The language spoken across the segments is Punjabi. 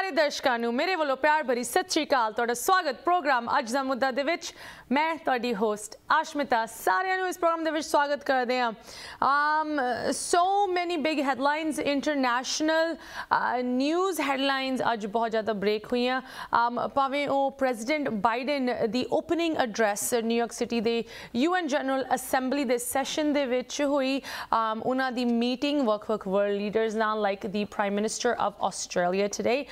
ਸਾਰੇ ਦਰਸ਼ਕਾਂ ਨੂੰ ਮੇਰੇ ਵੱਲੋਂ ਪਿਆਰ ਭਰੀ ਸਤਿ ਸ਼੍ਰੀ ਅਕਾਲ। ਤੁਹਾਡਾ ਸਵਾਗਤ ਪ੍ਰੋਗਰਾਮ ਅੱਜ ਦਾ ਮੁੱਦਾ ਦੇ ਵਿੱਚ ਮੈਂ ਤੁਹਾਡੀ ਹੋਸਟ ਆਸ਼ਮਿਤਾ ਸਾਰਿਆਂ ਨੂੰ ਇਸ ਪ੍ਰੋਗਰਾਮ ਦੇ ਵਿੱਚ ਸਵਾਗਤ ਕਰਦੇ ਹਾਂ। Um so many big headlines international uh, news headlines ਅੱਜ ਬਹੁਤ ਜ਼ਿਆਦਾ ਬ੍ਰੇਕ ਹੋਈਆਂ। Um ਭਾਵੇਂ ਉਹ ਪ੍ਰੈਜ਼ੀਡੈਂਟ ਬਾਈਡਨ ਦੀ opening address New York city ਦੇ ਯੂਐਨ ਜਨਰਲ ਅਸੈਂਬਲੀ ਦੇ ਸੈਸ਼ਨ ਦੇ ਵਿੱਚ ਹੋਈ। Um ਉਹਨਾਂ ਦੀ ਮੀਟਿੰਗ ਵੱਖ-ਵੱਖ ਵਰਲਡ ਲੀਡਰਸ ਨਾਲ like the prime minister of Australia today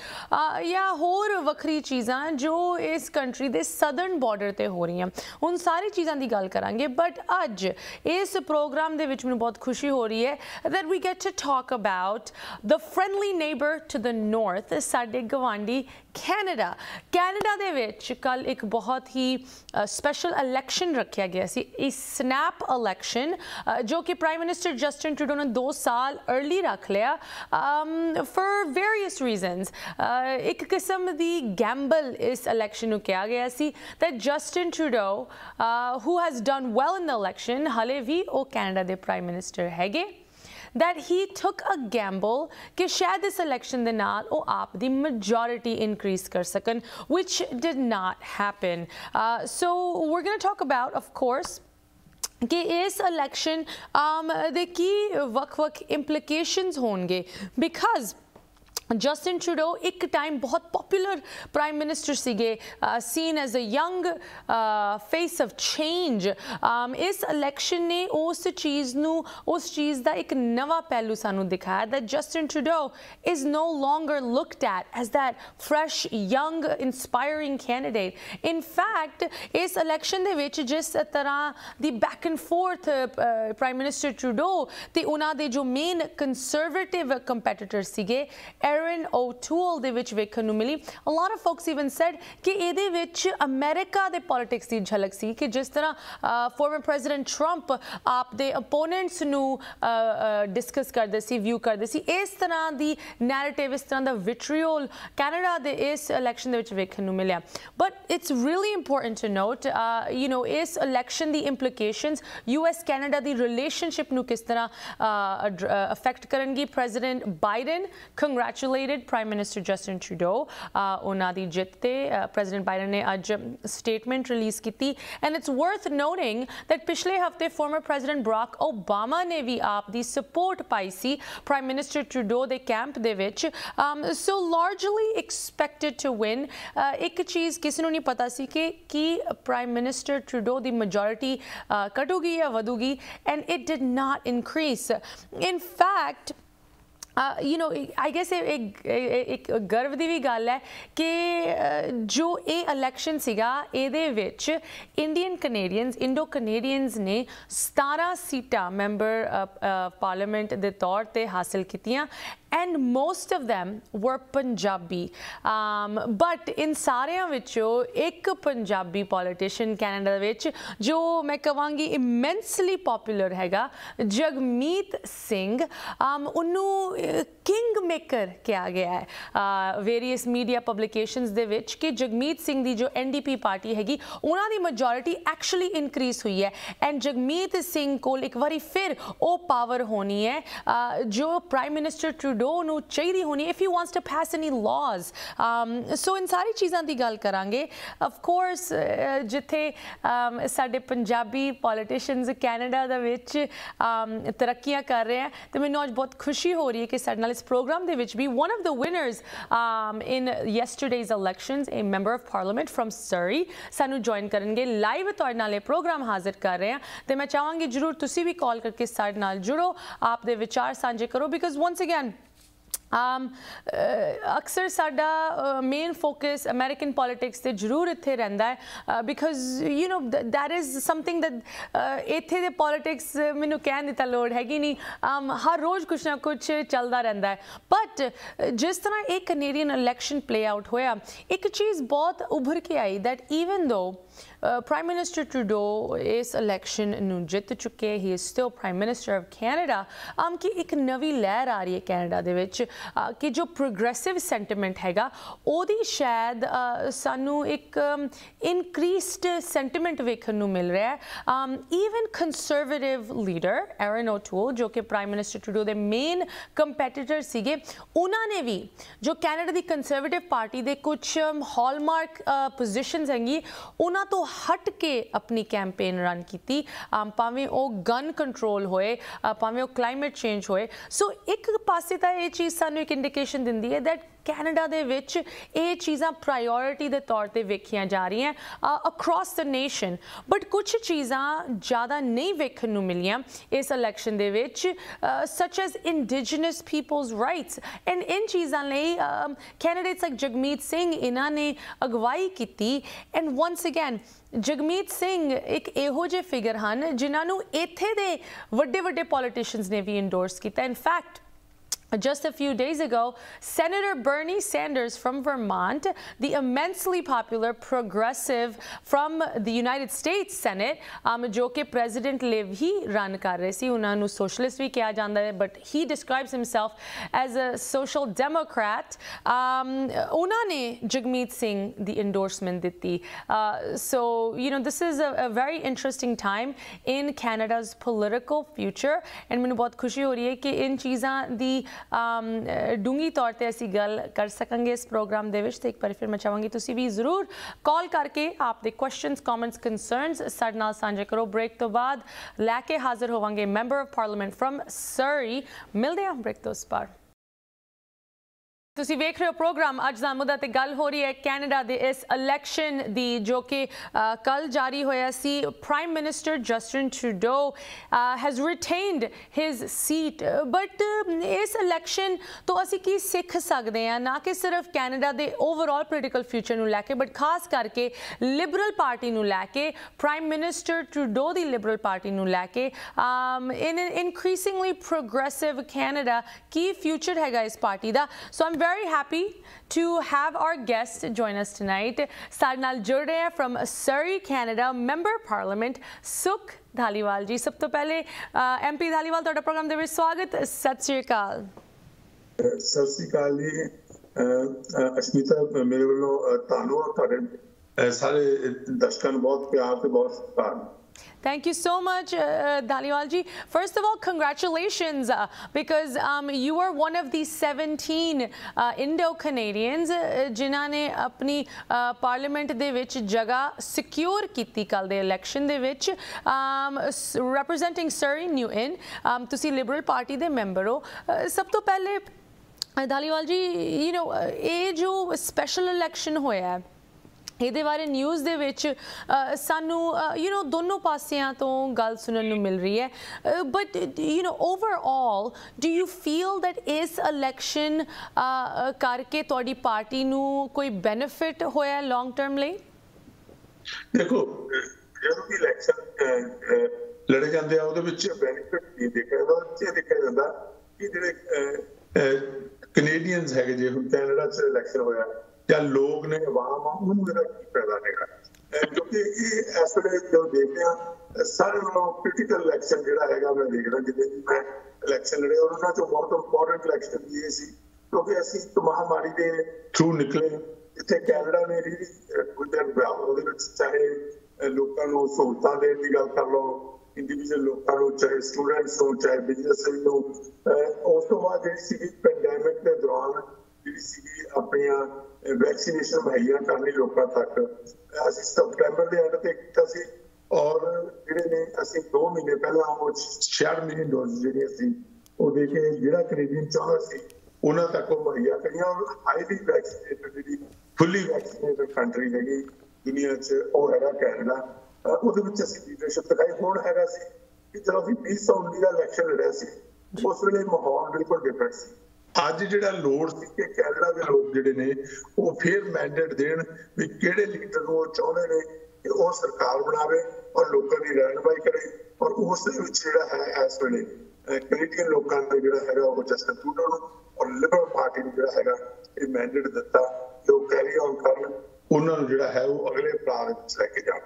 ਜਾਂ ਹੋਰ ਵੱਖਰੀ ਚੀਜ਼ਾਂ ਜੋ ਇਸ ਕੰਟਰੀ ਦੇ ਸਦਰਨ ਬਾਰਡਰ ਤੇ ਹੋ ਰਹੀਆਂ। ਹੁਣ ਸਾਰੀ ਚੀਜ਼ਾਂ ਦੀ ਗੱਲ ਕਰਾਂਗੇ ਬਟ ਅੱਜ ਇਸ ਪ੍ਰੋਗਰਾਮ ਦੇ ਵਿੱਚ ਮੈਨੂੰ ਬਹੁਤ ਖੁਸ਼ੀ ਹੋ ਰਹੀ ਹੈ that we get to talk about the friendly neighbor to the north, ਸਾਡੇ ਗਵਾਂਡੀ ਕੈਨੇਡਾ। ਕੈਨੇਡਾ ਦੇ ਵਿੱਚ ਕੱਲ ਇੱਕ ਬਹੁਤ ਹੀ ਸਪੈਸ਼ਲ ਇਲੈਕਸ਼ਨ ਰੱਖਿਆ ਗਿਆ ਸੀ। ਇਸ ਸਨੈਪ ਇਲੈਕਸ਼ਨ ਜੋ ਕਿ ਪ੍ਰਾਈਮ ਮਿਨਿਸਟਰ ਜਸਟਿਨ ਟਰੂਡੋ ਨੇ 2 ਸਾਲ अर्ਲੀ ਰੱਖ ਲਿਆ। ਫॉर ਵੇਰੀਅਸ ਰੀਜ਼ਨਸ ਇੱਕ ਕਿਸਮ ਦੀ ਗੈਂਬਲ ਇਸ ਇਲੈਕਸ਼ਨ ਨੂੰ ਕਿਹਾ ਗਿਆ ਸੀ ਤੇ Justin Trudeau who has done well in the election ਹਲੇ ਵੀ ਉਹ ਕੈਨੇਡਾ ਦੇ ਪ੍ਰਾਈਮ ਮਿਨਿਸਟਰ ਹੈਗੇ। that he took a gamble ਕਿ ਸ਼ਾਇਦ ਇਸ ਇਲੈਕਸ਼ਨ ਦੇ ਨਾਲ ਉਹ ਆਪ ਦੀ majority increase ਕਰ ਸਕਣ which did not happen uh, so we're going to talk about of course ਕਿ ਇਸ ਇਲੈਕਸ਼ਨ ਦੇ ਕੀ ਵੱਖ-ਵੱਖ ਇੰਪਲੀਕੇਸ਼ਨਸ ਹੋਣਗੇ ਬਿਕਾਜ਼ ਜਸਟਿਨ ਟਰੂਡੋ ਇੱਕ ਟਾਈਮ ਬਹੁਤ ਪਪੂਲਰ ਪ੍ਰਾਈਮ ਮਿਨਿਸਟਰ ਸੀਗੇ seen as a young face of change ਇਸ ਇਲੈਕਸ਼ਨ ਨੇ ਉਸ ਚੀਜ਼ ਨੂੰ, ਉਸ ਚੀਜ਼ ਦਾ ਇੱਕ ਨਵਾਂ ਪਹਿਲੂ ਸਾਨੂੰ ਦਿਖਾਇਆ that Justin Trudeau is no longer looked at as that fresh, young, inspiring candidate. In fact, ਇਸ ਇਲੈਕਸ਼ਨ ਦੇ ਵਿੱਚ ਜਿਸ ਤਰ੍ਹਾਂ ਦੀ back and forth prime minister Trudeau ਤੇ ਉਹਨਾਂ ਦੇ ਜੋ ਮੇਨ ਕੰਜ਼ਰਵੇਟਿਵ ਕੰਪੀਟੀਟਰ ਸੀਗੇ ਐਰਨ ਓਟੂਲ ਦੇ ਵਿੱਚ ਵੇਖਣ ਨੂੰ ਮਿਲੀ। A lot of folks even said ਕਿ ਇਹਦੇ ਵਿੱਚ ਅਮਰੀਕਾ ਦੇ ਪੋਲਿਟਿਕਸ ਦੀ ਝਲਕ ਸੀ ਕਿ ਜਿਸ ਤਰ੍ਹਾਂ ਫਾਰਮਰ ਪ੍ਰੈਜ਼ੀਡੈਂਟ ਟਰੰਪ ਆਪ ਦੇ ਅਪੋਨੈਂਟਸ ਨੂੰ ਡਿਸਕਸ ਕਰਦੇ ਸੀ ਵਿਊ ਕਰਦੇ ਸੀ। ਇਸ ਤਰ੍ਹਾਂ ਦੀ ਨੈਰੇਟਿਵ ਇਸ ਤਰ੍ਹਾਂ ਦਾ ਵਿਟਰੀਓਲ ਕੈਨੇਡਾ ਦੇ ਇਸ ਇਲੈਕਸ਼ਨ ਦੇ ਵਿੱਚ ਵੇਖਣ ਨੂੰ ਮਿਲਿਆ। But it's really important to note you know ਇਸ ਇਲੈਕਸ਼ਨ ਦੀ ਇੰਪਲੀਕੇਸ਼ਨਸ ਯੂਐਸ ਕੈਨੇਡਾ ਦੀ ਰਿਲੇਸ਼ਨਸ਼ਿਪ ਨੂੰ ਕਿਸ ਤਰ੍ਹਾਂ affect ਕਰਨਗੀ। President Biden congratulated prime minister Justin Trudeau ਉਹਨਾਂ ਦੀ ਜਿੱਤ ਤੇ ਪ੍ਰੈਜ਼ੀਡੈਂਟ ਬਾਈਡਨ ਨੇ ਅੱਜ ਸਟੇਟਮੈਂਟ ਰਿਲੀਜ਼ ਕੀਤੀ and it's worth noting that ਪਿਛਲੇ ਹਫ਼ਤੇ ਫਾਰਮਰ ਪ੍ਰੈਜ਼ੀਡੈਂਟ ਬਰਾਕ ਓਬਾਮਾ ਨੇ ਵੀ ਆਪ ਦੀ ਸਪੋਰਟ ਪਾਈ ਸੀ ਪ੍ਰਾਈਮ ਮਿਨਿਸਟਰ ਟਰੂਡੋ ਦੇ ਕੈਂਪ ਦੇ ਵਿੱਚ so largely expected to win ਇੱਕ ਚੀਜ਼ ਕਿਸੇ ਨੂੰ ਨਹੀਂ ਪਤਾ ਸੀ ਕਿ ਕੀ ਪ੍ਰਾਈਮ ਮਿਨਿਸਟਰ ਟਰੂਡੋ ਦੀ ਮੈਜੋਰਿਟੀ ਘਟੂਗੀ ਜਾਂ ਵਧੂਗੀ and it did not increase in fact you know I guess ਇੱਕ ਇੱਕ ਗਰਵ ਦੀ ਵੀ ਗੱਲ ਹੈ ਕਿ ਜੋ ਇਹ ਇਲੈਕਸ਼ਨ ਸੀਗਾ, ਇਹਦੇ ਵਿੱਚ ਇੰਡੀਅਨ ਕੈਨੇਡੀਅਨਸ ਇੰਡੋ ਕੈਨੇਡੀਅਨਸ ਨੇ 17 ਸੀਟਾਂ ਮੈਂਬਰ ਪਾਰਲੀਮੈਂਟ ਦੇ ਤੌਰ ਤੇ ਹਾਸਲ ਕੀਤੀਆਂ। And most of them were Punjabi. Um, but in ਸਾਰਿਆਂ ਵਿੱਚੋਂ ਇੱਕ ਪੰਜਾਬੀ ਪੋਲੀਟੀਸ਼ੀਅਨ ਕੈਨੇਡਾ ਵਿੱਚ ਜੋ ਮੈਂ ਕਹਾਂਗੀ ਇਮੈਂਸਲੀ ਪਪੂਲਰ ਹੈਗਾ ਜਗਮੀਤ ਸਿੰਘ um, ਉਹਨੂੰ ਕਿੰਗ ਮੇਕਰ ਕਿਹਾ ਗਿਆ ਹੈ ਵੇਰੀਅਸ ਮੀਡੀਆ ਪਬਲਿਕੇਸ਼ਨਸ ਦੇ ਵਿੱਚ ਕਿ ਜਗਮੀਤ ਸਿੰਘ ਦੀ ਜੋ ਐਨਡੀਪੀ ਪਾਰਟੀ ਹੈਗੀ ਉਹਨਾਂ ਦੀ ਮੈਜੋਰਿਟੀ ਐਕਚੁਅਲੀ ਇਨਕਰੀਜ਼ ਹੋਈ ਹੈ ਐਂਡ ਜਗਮੀਤ ਸਿੰਘ ਕੋਲ ਇੱਕ ਵਾਰੀ ਫਿਰ ਉਹ ਪਾਵਰ ਹੋਣੀ ਹੈ ਜੋ ਪ੍ਰਾਈਮ ਮਿਨਿਸਟਰ ਟਰੂਡੋ ਨੂੰ ਚਾਹੀਦੀ ਹੋਣੀ if he wants to pass any laws so in ਸਾਰੀ ਚੀਜ਼ਾਂ ਦੀ ਗੱਲ ਕਰਾਂਗੇ। ਆਫ ਕੋਰਸ ਜਿੱਥੇ ਸਾਡੇ ਪੰਜਾਬੀ ਪੋਲੀਟੀਸ਼ੀਅਨਸ ਕੈਨੇਡਾ ਦੇ ਵਿੱਚ ਤਰੱਕੀਆਂ ਕਰ ਰਹੇ ਆ, ਤੇ ਮੈਨੂੰ ਅੱਜ ਬਹੁਤ ਖੁਸ਼ੀ ਹੋ ਰਹੀ ਹੈ ਕਿ ਸਾਡੇ ਨਾਲ ਇਸ ਪ੍ਰੋਗਰਾਮ ਦੇ ਵਿੱਚ ਵੀ one of the winners in in yesterday's elections, a member of parliament from Surrey, ਸਾਨੂੰ ਜੁਆਇਨ ਕਰਨਗੇ। ਲਾਈਵ ਤੁਹਾਡੇ ਨਾਲ ਇਹ ਪ੍ਰੋਗਰਾਮ ਹਾਜ਼ਰ ਕਰ ਰਹੇ ਆ। ਤੇ ਮੈਂ ਚਾਹਾਂਗੀ ਜਰੂਰ ਤੁਸੀਂ ਵੀ ਕਾਲ ਕਰਕੇ ਸਾਡੇ ਨਾਲ ਜੁੜੋ, ਆਪ ਦੇ ਵਿਚਾਰ ਸਾਂਝੇ ਕਰੋ because once again Um, uh, ਅਕਸਰ ਸਾਡਾ ਮੇਨ ਫੋਕਸ ਅਮਰੀਕਨ ਪੋਲਿਟਿਕਸ ਤੇ ਜ਼ਰੂਰ ਇੱਥੇ ਰਹਿੰਦਾ ਹੈ because you know that is something that ਇੱਥੇ ਦੇ ਪੋਲਿਟਿਕਸ ਮੈਨੂੰ ਕਹਿਣ ਦੀ ਤਾਂ ਲੋੜ ਹੈਗੀ ਨਹੀਂ। um, ਹਰ ਰੋਜ਼ ਕੁਛ ਨਾ ਕੁਛ ਚੱਲਦਾ ਰਹਿੰਦਾ ਹੈ। ਬਟ uh, ਜਿਸ ਤਰ੍ਹਾਂ ਇਹ ਕੈਨੇਡੀਅਨ ਇਲੈਕਸ਼ਨ ਪਲੇ ਆਊਟ ਹੋਇਆ, ਇੱਕ ਚੀਜ਼ ਬਹੁਤ ਉੱਭਰ ਕੇ ਆਈ that even though prime minister Trudeau ਇਸ ਇਲੈਕਸ਼ਨ ਨੂੰ ਜਿੱਤ ਚੁੱਕੇ ਹੀ is still prime minister of Canada um ਕਿ ਇੱਕ ਨਵੀਂ ਲਹਿਰ ਆ ਰਹੀ ਹੈ ਕੈਨੇਡਾ ਦੇ ਵਿੱਚ ਕਿ ਜੋ ਪ੍ਰੋਗਰੈਸਿਵ ਸੈਂਟੀਮੈਂਟ ਹੈਗਾ, ਉਹਦੀ ਸ਼ਾਇਦ ਸਾਨੂੰ ਇੱਕ ਇਨਕਰੀਸਡ ਸੈਂਟੀਮੈਂਟ ਵੇਖਣ ਨੂੰ ਮਿਲ ਰਿਹਾ ਹੈ। Even conservative leader Erin O'Toole ਜੋ ਕਿ ਪ੍ਰਾਈਮ ਮਿਨਿਸਟਰ ਟਰੂਡੋ ਦੇ ਮੇਨ ਕੰਪੀਟੀਟਰ ਸੀਗੇ, ਉਹਨਾਂ ਨੇ ਵੀ, ਜੋ ਕੈਨੇਡਾ ਦੀ ਕੰਸਰਵੇਟਿਵ ਪਾਰਟੀ ਦੇ ਕੁਝ ਹਾਲਮਾਰਕ ਪੋਜੀਸ਼ਨਸ ਹੈਗੀ, ਉਹਨਾਂ ਤੋਂ ਹਟ ਕੇ ਆਪਣੀ ਕੈਂਪੇਨ ਰਨ ਕੀਤੀ। ਭਾਵੇਂ ਉਹ ਗਨ ਕੰਟਰੋਲ ਹੋਏ ਭਾਵੇਂ ਉਹ ਕਲਾਈਮੇਟ ਚੇਂਜ ਹੋਏ। ਸੋ ਇੱਕ ਪਾਸੇ ਤਾਂ ਇਹ ਚੀਜ਼ ਸਾਨੂੰ ਇੱਕ ਇੰਡੀਕੇਸ਼ਨ ਦਿੰਦੀ ਹੈ ਦੈਟ ਕੈਨੇਡਾ ਦੇ ਵਿੱਚ ਇਹ ਚੀਜ਼ਾਂ ਪ੍ਰਾਇੋਰਟੀ ਦੇ ਤੌਰ ਤੇ ਵੇਖੀਆਂ ਜਾ ਰਹੀਆਂ ਅਕ੍ਰੋਸ ਦ ਨੇਸ਼ਨ ਬਟ ਕੁਝ ਚੀਜ਼ਾਂ ਜ਼ਿਆਦਾ ਨਹੀਂ ਵੇਖਣ ਨੂੰ ਮਿਲੀਆਂ ਇਸ ਇਲੈਕਸ਼ਨ ਦੇ ਵਿੱਚ such as indigenous peoples rights and in ਚੀਜ਼ਾਂ ਲਈ ਕੈਂਡੀਡੇਟਸ ਲਾਈਕ ਜਗਮੀਤ ਸਿੰਘ ਇਹਨਾਂ ਨੇ ਅਗਵਾਈ ਕੀਤੀ। And once again Jagmeet Singh ਇੱਕ ਇਹੋ ਜਿਹੇ ਫਿਗਰ ਹਨ ਜਿਨ੍ਹਾਂ ਨੂੰ ਇੱਥੇ ਦੇ ਵੱਡੇ ਵੱਡੇ ਪੋਲੀਟੀਸ਼ੀਅਨਸ ਨੇ ਵੀ ਇੰਡੋਰਸ ਕੀਤਾ। In fact Just a few days ago, Senator Bernie Sanders from Vermont, the immensely popular progressive from the United States Senate, um, jo President Liv hi run kar rahe socialist bhi but he describes himself as a social democrat. Um, Unani Jagmeet Singh the endorsement ditti. Uh, so, you know, this is a, a very interesting time in Canada's political future and minu bahut khushi ho rahi in the ਡੂੰਗੀ ਤੌਰ ਤੇ ਅਸੀਂ ਗੱਲ ਕਰ ਸਕਾਂਗੇ ਇਸ ਪ੍ਰੋਗਰਾਮ ਦੇ ਵਿੱਚ ਤੇ ਇੱਕ ਵਾਰ ਫਿਰ ਮੈਂ ਚਾਹਾਂਗੀ ਤੁਸੀਂ ਵੀ ਜ਼ਰੂਰ ਕਾਲ ਕਰਕੇ ਆਪ ਦੇ ਕੁਐਸਚਨਸ ਕਮੈਂਟਸ ਕਨਸਰਨਸ ਸਾਡੇ ਨਾਲ ਸਾਂਝੇ ਕਰੋ। ਬ੍ਰੇਕ ਤੋਂ ਬਾਅਦ ਲੈ ਕੇ ਹਾਜ਼ਰ ਹੋਵਾਂਗੇ member of parliament from Surrey ਮਿਲਦੇ ਹਾਂ ਬ੍ਰੇਕ ਤੋਂ ਸਪਾਰ ਤੁਸੀਂ ਵੇਖ ਰਹੇ ਹੋ ਪ੍ਰੋਗਰਾਮ, ਅੱਜ ਦਾ ਮੁੱਦਾ ਤੇ ਗੱਲ ਹੋ ਰਹੀ ਹੈ ਕੈਨੇਡਾ ਦੇ ਇਸ ਇਲੈਕਸ਼ਨ ਦੀ, ਜੋ ਕਿ ਕੱਲ ਜਾਰੀ ਹੋਇਆ ਸੀ। Prime minister Justin Trudeau has retained his seat but ਇਸ ਇਲੈਕਸ਼ਨ ਤੋਂ ਅਸੀਂ ਕੀ ਸਿੱਖ ਸਕਦੇ ਹਾਂ? ਨਾ ਕਿ ਸਿਰਫ ਕੈਨੇਡਾ ਦੇ ਓਵਰਆਲ ਪੋਲੀਟੀਕਲ ਫਿਊਚਰ ਨੂੰ ਲੈ ਕੇ ਬਟ ਖਾਸ ਕਰਕੇ ਲਿਬਰਲ ਪਾਰਟੀ ਨੂੰ ਲੈ ਕੇ ਪ੍ਰਾਈਮ ਮਿਨਿਸਟਰ ਟਰੂਡੋ ਦੀ ਲਿਬਰਲ ਪਾਰਟੀ ਨੂੰ ਲੈ ਕੇ ਇਨ ਇਨਕਰੀਸਿੰਗਲੀ ਪ੍ਰੋਗਰੈਸਿਵ ਕੈਨੇਡਾ ਕੀ ਫਿਊਚਰ ਹੈਗਾ ਇਸ party the? So I'm very happy to have our guest join us tonight. Sarnal Jurde from Surrey, Canada, Member Parliament, Sukh Dhaliwal ji ਸਭ ਤੋਂ ਪਹਿਲੇ ਐਮਪੀ ਧਾਲੀਵਾਲ ਤੁਹਾਡਾ ਪ੍ਰੋਗਰਾਮ ਦੇ ਵਿੱਚ ਸਵਾਗਤ ਸਤਿ ਸ੍ਰੀ ਅਕਾਲ ਸਤਿ ਸ੍ਰੀ ਅਕਾਲ ਜੀ ਅਸ਼ਮਿਤਾ ਮੇਰੇ ਵੱਲੋਂ ਤੁਹਾਨੂੰ ਔਰ ਤੁਹਾਡੇ ਸਾਰੇ ਦਰਸ਼ਕਾਂ ਨੂੰ ਬਹੁਤ ਪਿਆਰ ਤੇ ਬਹੁਤ ਸਤਿਕਾਰ Thank you so much, uh, Dhaliwalji. First of all, congratulations, uh, because um, you are one of the 17 uh, Indo-Canadians ਜਿਨ੍ਹਾਂ ਨੇ ਆਪਣੀ ਪਾਰਲੀਮੈਂਟ ਦੇ ਵਿੱਚ ਜਗ੍ਹਾ ਸਿਕਿਉਰ ਕੀਤੀ ਕੱਲ ਦੇ ਇਲੈਕਸ਼ਨ ਦੇ ਵਿੱਚ representing Surrey New Inn um, ਤੁਸੀਂ ਲਿਬਰਲ ਪਾਰਟੀ ਦੇ ਮੈਂਬਰ ਹੋ ਸਭ ਤੋਂ ਪਹਿਲੇ ਧਾਲੀਵਾਲ ਜੀ ਯੂ نو ਇਹ ਜੋ ਸਪੈਸ਼ਲ ਇਲੈਕਸ਼ਨ ਹੋਇਆ ਹੈ ਇਹਦੇ ਬਾਰੇ ਨਿਊਜ਼ ਦੇ ਵਿੱਚ ਸਾਨੂੰ ਯੂ نو ਦੋਨੋਂ ਪਾਸਿਆਂ ਤੋਂ ਗੱਲ ਸੁਣਨ ਨੂੰ ਮਿਲ ਰਹੀ ਹੈ but you know overall do you feel that ਇਸ ਇਲੈਕਸ਼ਨ ਕਰਕੇ ਤੁਹਾਡੀ ਪਾਰਟੀ ਨੂੰ ਕੋਈ ਬੈਨੀਫਿਟ ਹੋਇਆ ਲੌਂਗ ਟਰਮ ਲਈ ਦੇਖੋ ਜਦੋਂ ਵੀ ਇਲੈਕਸ਼ਨ ਲੜੇ ਜਾਂਦੇ ਆ ਉਹਦੇ ਵਿੱਚ ਬੈਨੀਫਿਟ ਨਹੀਂ ਦੇਖਿਆ ਜਾਂਦਾ ਇਹ ਦੇਖਿਆ ਜਾਂਦਾ ਕਿ ਜਿਹੜੇ ਕੈਨੇਡੀਅਨਸ ਹੈਗੇ ਜੇ ਹੁਣ ਕੈਨੇਡਾ 'ਚ ਇਲੈਕਸ਼ਨ ਹੋਇਆ ਜਾਂ ਲੋਕ ਨੇ ਆਵਾਮ ਉਹਨੂੰ ਇਹਦਾ ਕੀ ਫਾਇਦਾ ਹੈਗਾ? ਕਿਉਂਕਿ ਇਹ ਇਸ ਵੇਲੇ ਜੋ ਦੇਖਦੇ ਆ ਸਾਰੇ ਨਾਲੋਂ ਕ੍ਰਿਟੀਕਲ ਇਲੈਕਸ਼ਨ ਜਿਹੜਾ ਹੈਗਾ ਮੈਂ ਦੇਖਦਾ ਜਿੱਦੇ ਮੈਂ ਇਲੈਕਸ਼ਨ ਲੜੇ ਉਹਨਾਂ ਚੋਂ ਬਹੁਤ ਇੰਪੋਰਟੈਂਟ ਇਲੈਕਸ਼ਨ ਵੀ ਇਹ ਸੀ। ਕਿਉਂਕਿ ਅਸੀਂ ਇੱਕ ਮਹਾਮਾਰੀ ਦੇ ਥਰੂ ਨਿਕਲੇ। ਜਿੱਥੇ ਕੈਨੇਡਾ ਨੇ ਵੀ ਗੁੱਡ ਐਂਡ ਉਹਦੇ ਵਿੱਚ ਚਾਹੇ ਲੋਕਾਂ ਨੂੰ ਸਹੂਲਤਾਂ ਦੇਣ ਦੀ ਗੱਲ ਕਰ ਲਓ ਇੰਡੀਵਿਜੂਅਲ ਲੋਕਾਂ ਨੂੰ, ਚਾਹੇ ਸਟੂਡੈਂਟਸ ਨੂੰ ਚਾਹੇ ਬਿਜ਼ਨਸ ਨੂੰ ਉਸ ਤੋਂ ਬਾਅਦ ਜਿਹੜੀ ਸੀ ਪੈਂਡੈਮਿਕ ਦੇ ਦੌਰਾਨ ਜਿਹੜੀ ਸੀ ਆਪਣੀਆਂ ਵੈਕਸੀਨੇਸ਼ਨ ਮੁਹੱਈਆ ਕਰਨੀ ਲੋਕਾਂ ਤੱਕ। ਅਸੀਂ ਸਤੰਬਰ ਦੇ ਐਂਡ ਤੇ ਕੀਤਾ ਸੀ ਔਰ ਜਿਹੜੇ ਨੇ ਅਸੀਂ 2 ਮਹੀਨੇ ਪਹਿਲਾਂ ਉਹ 66 ਮਿਲੀਅਨ ਡੋਜ਼ ਜਿਹੜੀਆਂ ਸੀ ਉਹ ਦੇ ਕੇ ਜਿਹੜਾ ਕੈਨੇਡੀਅਨ ਚਾਹੁੰਦਾ ਸੀ, ਉਹਨਾਂ ਤੱਕ ਉਹ ਮੁਹੱਈਆ ਕਰੀਆਂ ਔਰ ਹਾਈਲੀ ਵੈਕਸੀਨੇਟਡ ਜਿਹੜੀ ਫੁੱਲੀ ਵੈਕਸੀਨੇਟਡ ਕੰਟਰੀ ਹੈਗੀ, ਦੁਨੀਆ 'ਚ, ਉਹ ਹੈਗਾ ਕੈਨੇਡਾ। ਉਹਦੇ ਵਿੱਚ ਅਸੀਂ ਲੀਡਰਸ਼ਿਪ ਦਿਖਾਈ। ਹੁਣ ਹੈਗਾ ਸੀ ਕਿ ਜਦੋਂ ਅਸੀਂ 2019 ਦਾ ਇਲੈਕਸ਼ਨ ਲੜਿਆ ਸੀ, ਉਸ ਵੇਲੇ ਮਾਹੌਲ ਬਿਲਕੁਲ ਡਿਫਰੈਂਟ ਸੀ। ਅੱਜ ਜਿਹੜਾ ਲੋੜ ਸੀ ਕਿ ਕੈਨੇਡਾ ਦੇ ਲੋਕ ਜਿਹੜੇ ਨੇ, ਉਹ ਫੇਰ ਮੈਂਡੇਟ ਦੇਣ ਵੀ ਕਿਹੜੇ ਲੀਡਰ ਨੂੰ ਉਹ ਚਾਹੁੰਦੇ ਨੇ ਕਿ ਉਹ ਸਰਕਾਰ ਬਣਾਵੇ ਔਰ ਲੋਕਾਂ ਦੀ ਰਹਿਨਮਾਈ ਕਰੇ। ਔਰ ਉਸ ਦੇ ਵਿੱਚ ਜਿਹੜਾ ਹੈ, ਇਸ ਵੇਲੇ ਕੈਨੇਡੀਅਨ ਲੋਕਾਂ ਨੇ ਜਿਹੜਾ ਹੈਗਾ ਉਹ ਜਸਟਨ ਟਰੂਡੋ ਨੂੰ ਔਰ ਲਿਬਰਲ ਪਾਰਟੀ ਨੂੰ ਜਿਹੜਾ ਹੈਗਾ ਇਹ ਮੈਂਡੇਟ ਦਿੱਤਾ। ਕਿ ਉਹ ਕੈਰੀ ਆਨ ਕਰਨ, ਉਹਨਾਂ ਨੂੰ ਜਿਹੜਾ ਹੈ ਉਹ ਅਗਲੇ ਪਲਾਨ ਵਿੱਚ ਲੈ ਕੇ ਜਾਣ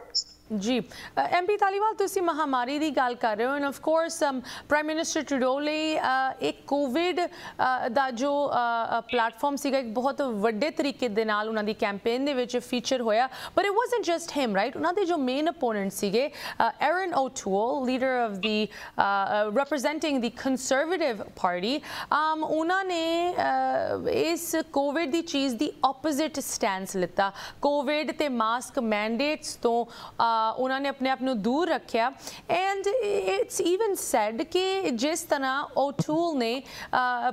ਜੀ ਐਮਪੀ ਤਾਲੀਵਾਲ, ਤੁਸੀਂ ਮਹਾਮਾਰੀ ਦੀ ਗੱਲ ਕਰ ਰਹੇ ਹੋ and of course prime minister Trudeau ਲਈ ਇੱਕ ਕੋਵਿਡ ਦਾ ਜੋ ਪਲੇਟਫਾਰਮ ਸੀਗਾ, ਇੱਕ ਬਹੁਤ ਵੱਡੇ ਤਰੀਕੇ ਦੇ ਨਾਲ ਉਹਨਾਂ ਦੀ ਕੈਂਪੇਨ ਦੇ ਵਿੱਚ ਫੀਚਰ ਹੋਇਆ but it wasn't just him right ਉਹਨਾਂ ਦੇ ਜੋ ਮੇਨ ਅਪੋਨੈਂਟ ਸੀਗੇ Erin O'Toole leader of the representing the Conservative Party um ਉਹਨਾਂ ਨੇ ਇਸ ਕੋਵਿਡ ਦੀ ਚੀਜ਼ ਦੀ ਆਪੋਜ਼ਿਟ ਸਟੈਂਸ ਲਿੱਤਾ। ਕੋਵਿਡ ਤੇ ਮਾਸਕ ਮੈਂਡੇਟਸ ਤੋਂ ਉਹਨਾਂ ਨੇ ਆਪਣੇ ਆਪ ਨੂੰ ਦੂਰ ਰੱਖਿਆ। ਐਂਡ ਇਟਸ ਇਵਨ ਸੈਡ ਕਿ ਜਿਸ ਤਰ੍ਹਾਂ ਓਟੂਲ ਨੇ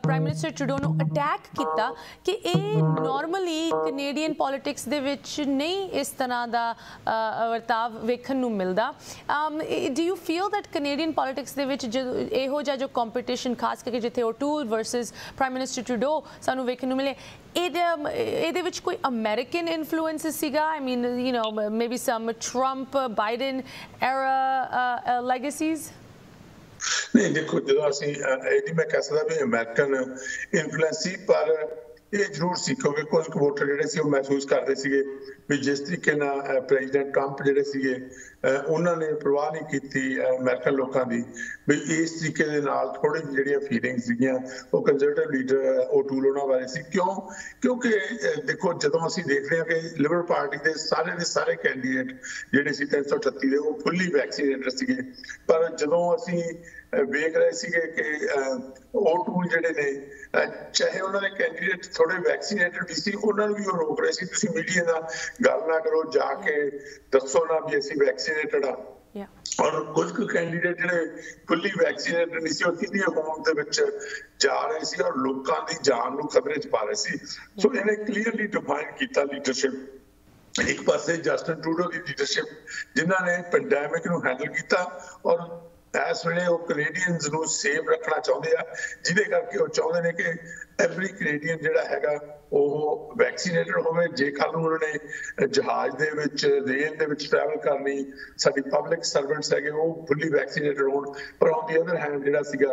ਪ੍ਰਾਈਮ ਮਿਨਿਸਟਰ ਟਰੂਡੋ ਨੂੰ ਅਟੈਕ ਕੀਤਾ ਕਿ ਇਹ ਨਾਰਮਲੀ ਕੈਨੇਡੀਅਨ ਪੋਲਿਟਿਕਸ ਦੇ ਵਿੱਚ ਨਹੀਂ ਇਸ ਤਰ੍ਹਾਂ ਦਾ ਵਰਤਾਵ ਵੇਖਣ ਨੂੰ ਮਿਲਦਾ। Do you feel that Canadian politics ਦੇ ਵਿੱਚ ਇਹੋ ਜਿਹਾ ਜੋ ਕੰਪੀਟੀਸ਼ਨ ਖਾਸ ਕਰਕੇ ਜਿੱਥੇ O'Toole versus prime minister Trudeau ਸਾਨੂੰ ਵੇਖਣ ਨੂੰ ਮਿਲੇ ਇਹਦੇ ਇਹਦੇ ਵਿੱਚ ਕੋਈ ਅਮਰੀਕਨ ਇਨਫਲੂਐਂਸ ਸੀਗਾ I mean you know maybe some Trump Biden era legacies ਨਹੀਂ ਦੇਖੋ ਜਦੋਂ ਅਸੀਂ ਇਹਦੀ ਮੈਂ ਕਹਿ ਸਕਦਾ ਵੀ ਅਮਰੀਕਨ ਇਨਫਲੂਐਂਸ ਸੀ ਪਰ ਇਹ ਜ਼ਰੂਰ ਸੀ ਕਿਉਂਕਿ ਕੁਝ ਵੋਟਰ ਜਿਹੜੇ ਸੀ ਉਹ ਮਹਿਸੂਸ ਕਰਦੇ ਸੀਗੇ ਵੀ ਜਿਸ ਤਰੀਕੇ ਨਾਲ ਪ੍ਰੈਜ਼ੀਡੈਂਟ ਟਰੰਪ ਜਿਹੜੇ ਸੀਗੇ ਉਹਨਾਂ ਨੇ ਪਰਵਾਹ ਨਹੀਂ ਕੀਤੀ ਅਮਰੀਕਨ ਲੋਕਾਂ ਦੀ ਵੀ ਇਸ ਤਰੀਕੇ ਦੇ ਨਾਲ ਥੋੜੀ ਜਿਹੜੀਆਂ ਫੀਲਿੰਗਸ ਸੀਗੀਆਂ, ਉਹ ਕੰਜ਼ਰਵੇਟਿਵ ਲੀਡਰ ਉਹ ਟੂਲ ਉਹਨਾਂ ਬਾਰੇ ਸੀ। ਕਿਉਂ? ਕਿਉਂਕਿ ਦੇਖੋ ਜਦੋਂ ਅਸੀਂ ਦੇਖ ਰਹੇ ਹਾਂ ਕਿ ਲਿਬਰਲ ਪਾਰਟੀ ਦੇ ਸਾਰੇ ਦੇ ਸਾਰੇ ਕੈਂਡੀਡੇਟ ਜਿਹੜੇ ਸੀ 338 ਦੇ, ਉਹ ਫੁੱਲੀ ਵੈਕਸੀਨੇਟਡ ਸੀਗੇ। ਪਰ ਜਦੋਂ ਅਸੀਂ ਵੇਖ ਰਹੇ ਸੀਗੇ ਕਿ ਉਹ ਟੂਲ ਜਿਹੜੇ ਨੇ ਚਾਹੇ ਉਹਨਾਂ ਦੇ ਕੈਂਡੀਡੇਟ ਥੋੜੇ ਵੈਕਸੀਨੇਟਡ ਵੀ ਸੀ ਉਹਨਾਂ ਨੂੰ ਵੀ ਉਹ ਰੋਕ ਰਹੇ ਸੀ ਤੁਸੀਂ ਮੀਡੀਆ ਨਾਲ ਗੱਲ ਨਾ ਕਰੋ ਜਾ ਕੇ ਦੱਸੋ ਨਾ ਵੀ ਅਸੀਂ ਵੈਕਸੀਨੇਟਡ ਆ। ਔਰ ਕੁਝ ਕੁ ਕੈਂਡੀਡੇਟ ਜਿਹੜੇ ਫੁੱਲੀ ਵੈਕਸੀਨੇਟਡ ਨਹੀਂ ਸੀ ਉਹ ਸਿੱਧੀ ਹੋਮ ਦੇ ਵਿੱਚ ਜਾ ਰਹੇ ਸੀ ਔਰ ਲੋਕਾਂ ਦੀ ਜਾਨ ਨੂੰ ਖਤਰੇ 'ਚ ਪਾ ਰਹੇ ਸੀ। ਸੋ ਇਹਨੇ ਕਲੀਅਰਲੀ ਡਿਫਾਈਨ ਕੀਤਾ ਲੀਡਰਸ਼ਿਪ ਇੱਕ ਪਾਸੇ ਜਸਟਨ ਟਰੂਡੋ ਦੀ ਲੀਡਰਸ਼ਿਪ ਜਿਨ੍ਹਾਂ ਨੇ ਪੈਂਡੈਮਿਕ ਨੂੰ ਹੈਂਡਲ ਕੀਤਾ ਔਰ ਇਸ ਵੇਲੇ ਉਹ ਕੈਨੇਡੀਅਨਸ ਨੂੰ ਸੇਫ ਰੱਖਣਾ ਚਾਹੁੰਦੇ ਆ, ਜਿਹਦੇ ਕਰਕੇ ਉਹ ਚਾਹੁੰਦੇ ਨੇ ਕਿ ਐਵਰੀ ਕੈਨੇਡੀਅਨ ਜਿਹੜਾ ਹੈਗਾ ਉਹ ਵੈਕਸੀਨੇਟਡ ਹੋਵੇ। ਜੇ ਕੱਲ ਨੂੰ ਉਹਨਾਂ ਨੇ ਜਹਾਜ਼ ਦੇ ਵਿੱਚ, ਰੇਲ ਦੇ ਵਿੱਚ ਟਰੈਵਲ ਕਰਨੀ, ਸਾਡੀ ਪਬਲਿਕ ਸਰਵੈਂਟਸ ਹੈਗੇ, ਉਹ ਫੁੱਲੀ ਵੈਕਸੀਨੇਟਡ ਹੋਣ। ਪਰ ਔਨ ਦੀ ਅਦਰ ਹੈਂਡ ਜਿਹੜਾ ਸੀਗਾ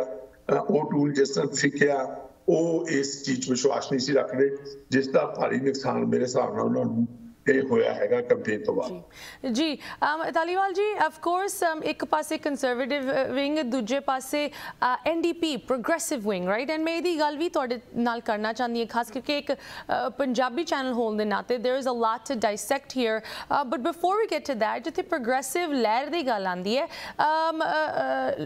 ਉਹ ਟੂਲ ਜਿਸ ਤਰ੍ਹਾਂ ਤੁਸੀਂ ਕਿਹਾ, ਉਹ ਇਸ ਚੀਜ਼ ਵਿਸ਼ਵਾਸ ਨਹੀਂ ਸੀ ਰੱਖਦੇ, ਜਿਸ ਦਾ ਭਾਰੀ ਨੁਕਸਾਨ ਮੇਰੇ ਹਿਸਾਬ ਨਾਲ ਉਹਨਾਂ ਨੂੰ ਇਹ ਹੋਇਆ ਹੈਗਾ ਕੈਂਪੇਨ ਤੋਂ ਬਾਅਦ ਜੀ ਤਾਲੀਵਾਲ ਜੀ ਆਫ ਕੋਰਸ ਇੱਕ ਪਾਸੇ ਕੰਜ਼ਰਵੇਟਿਵ ਵਿੰਗ ਦੂਜੇ ਪਾਸੇ NDP progressive wing right and ਮੈਂ ਇਹਦੀ ਗੱਲ ਵੀ ਤੁਹਾਡੇ ਨਾਲ ਕਰਨਾ ਚਾਹੁੰਦੀ ਹਾਂ ਖਾਸ ਕਰਕੇ ਇੱਕ ਪੰਜਾਬੀ ਚੈਨਲ ਹੋਣ ਦੇ ਨਾਤੇ there is a lot to dissect here but before we get to that ਜਿੱਥੇ ਪ੍ਰੋਗਰੈਸਿਵ ਲਹਿਰ ਦੀ ਗੱਲ ਆਂਦੀ ਹੈ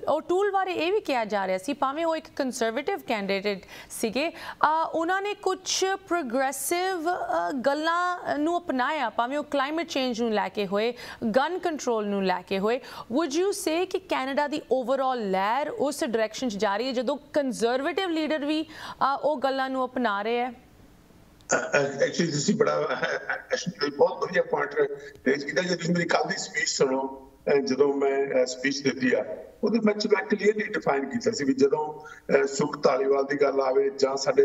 ਉਹ ਟੂਲ ਬਾਰੇ ਇਹ ਵੀ ਕਿਹਾ ਜਾ ਰਿਹਾ ਸੀ ਭਾਵੇਂ ਉਹ ਇੱਕ ਕੰਜ਼ਰਵੇਟਿਵ ਕੈਂਡੀਡੇਟ ਸੀਗੇ ਉਹਨਾਂ ਨੇ ਕੁਝ ਪ੍ਰੋਗਰੈਸਿਵ ਗੱਲਾਂ ਨੂੰ ਅਪਣਾ ਬਣਾਇਆ ਭਾਵੇਂ ਉਹ ਕਲਾਈਮੇਟ ਚੇਂਜ ਨੂੰ ਲੈ ਕੇ ਹੋਏ ਗਨ ਕੰਟਰੋਲ ਨੂੰ ਲੈ ਕੇ ਹੋਏ ਵੁੱਡ ਯੂ ਸੇ ਕਿ ਕੈਨੇਡਾ ਦੀ ਓਵਰਆਲ ਲਹਿਰ ਉਸ ਡਾਇਰੈਕਸ਼ਨ 'ਚ ਜਾ ਰਹੀ ਹੈ ਜਦੋਂ ਕੰਜ਼ਰਵੇਟਿਵ ਲੀਡਰ ਵੀ ਉਹ ਗੱਲਾਂ ਨੂੰ ਅਪਣਾ ਰਹੇ ਹੈ? ਐਕਚੁਅਲੀ ਤੁਸੀਂ ਬੜਾ ਬਹੁਤ ਵਧੀਆ ਪੁਆਇੰਟ ਰੇਜ਼ ਕੀਤਾ। ਜੇ ਤੁਸੀਂ ਮੇਰੀ ਕੱਲ ਦੀ ਸਪੀਚ ਸੁਣੋ ਜਦੋਂ ਮੈਂ ਸਪੀਚ ਦਿੱਤੀ ਆ ਉਹਦੇ ਵਿੱਚ ਮੈਂ ਕਲੀਅਰਲੀ ਡਿਫਾਈਨ ਕੀਤਾ ਸੀ ਵੀ ਜਦੋਂ ਸੁਖ ਤਾਲੀਵਾਲ ਦੀ ਗੱਲ ਆਵੇ ਜਾਂ ਸਾਡੇ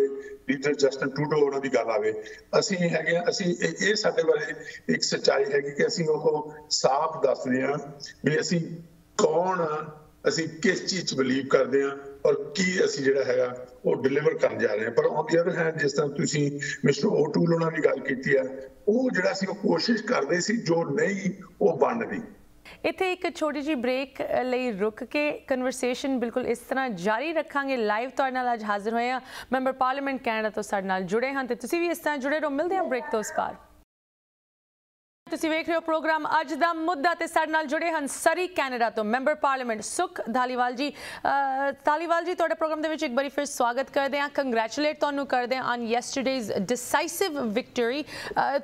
ਲੀਡਰ ਜਸਟਨ ਟਰੂਡੋ ਉਹਨਾਂ ਦੀ ਗੱਲ ਆਵੇ, ਅਸੀਂ ਹੈਗੇ ਅਸੀਂ ਇਹ ਸਾਡੇ ਬਾਰੇ ਇੱਕ ਸੱਚਾਈ ਹੈਗੀ ਕਿ ਅਸੀਂ ਉਹ ਸਾਫ਼ ਦੱਸਦੇ ਹਾਂ ਵੀ ਅਸੀਂ ਕੌਣ ਆ, ਅਸੀਂ ਕਿਸ ਚੀਜ਼ 'ਚ ਬਲੀਵ ਕਰਦੇ ਹਾਂ ਔਰ ਕੀ ਅਸੀਂ ਜਿਹੜਾ ਹੈਗਾ ਉਹ ਡਿਲੀਵਰ ਕਰਨ ਜਾ ਰਹੇ ਹਾਂ। ਪਰ ਔਨ ਦੀ ਅਦਰ ਹੈਂਡ ਜਿਸ ਤਰ੍ਹਾਂ ਤੁਸੀਂ ਮਿਸਟਰ ਓਟੂਲ ਉਹਨਾਂ ਦੀ ਗੱਲ ਕੀਤੀ ਆ ਉਹ ਜਿਹੜਾ ਸੀ ਉਹ ਕੋਸ਼ਿਸ਼ ਕਰਦੇ ਸੀ ਜੋ ਨਹੀਂ, ਉਹ ਬਣਦੀ। ਇੱਥੇ ਇੱਕ ਛੋਟੀ ਜੀ ਬ੍ਰੇਕ ਲਈ ਰੁਕ ਕੇ ਕਨਵਰਸੇਸ਼ਨ ਬਿਲਕੁਲ ਇਸ ਤਰ੍ਹਾਂ ਜਾਰੀ ਰੱਖਾਂਗੇ। ਲਾਈਵ ਤੁਹਾਡੇ ਨਾਲ ਅੱਜ ਹਾਜ਼ਰ ਹੋਏ ਆ ਮੈਂਬਰ ਪਾਰਲੀਮੈਂਟ ਕੈਨੇਡਾ ਤੋਂ ਸਾਡੇ ਨਾਲ ਜੁੜੇ ਹਨ ਤੇ ਤੁਸੀਂ ਵੀ ਇਸ ਤਰ੍ਹਾਂ ਜੁੜੇ ਰਹੋ। ਮਿਲਦੇ ਹਾਂ ਬ੍ਰੇਕ ਤੋਂ ਉਸ ਪਾਰ। ਤੁਸੀਂ ਵੇਖ ਰਹੇ ਹੋ ਪ੍ਰੋਗਰਾਮ ਅੱਜ ਦਾ ਮੁੱਦਾ ਤੇ ਸਾਡੇ ਨਾਲ ਜੁੜੇ ਹਨ ਸਰੀ ਕੈਨੇਡਾ ਤੋਂ ਮੈਂਬਰ ਪਾਰਲੀਮੈਂਟ ਸੁਖ ਧਾਲੀਵਾਲ ਜੀ। ਧਾਲੀਵਾਲ ਜੀ, ਤੁਹਾਡੇ ਪ੍ਰੋਗਰਾਮ ਦੇ ਵਿੱਚ ਇੱਕ ਵਾਰੀ ਫਿਰ ਸਵਾਗਤ ਕਰਦੇ ਹਾਂ। ਕੰਗ੍ਰੈਚੁਲੇਟ ਤੁਹਾਨੂੰ ਕਰਦੇ ਹਾਂ ਔਨ ਯੈਸਟਰਡੇਜ਼ ਡਿਸਾਈਸਿਵ ਵਿਕਟਰੀ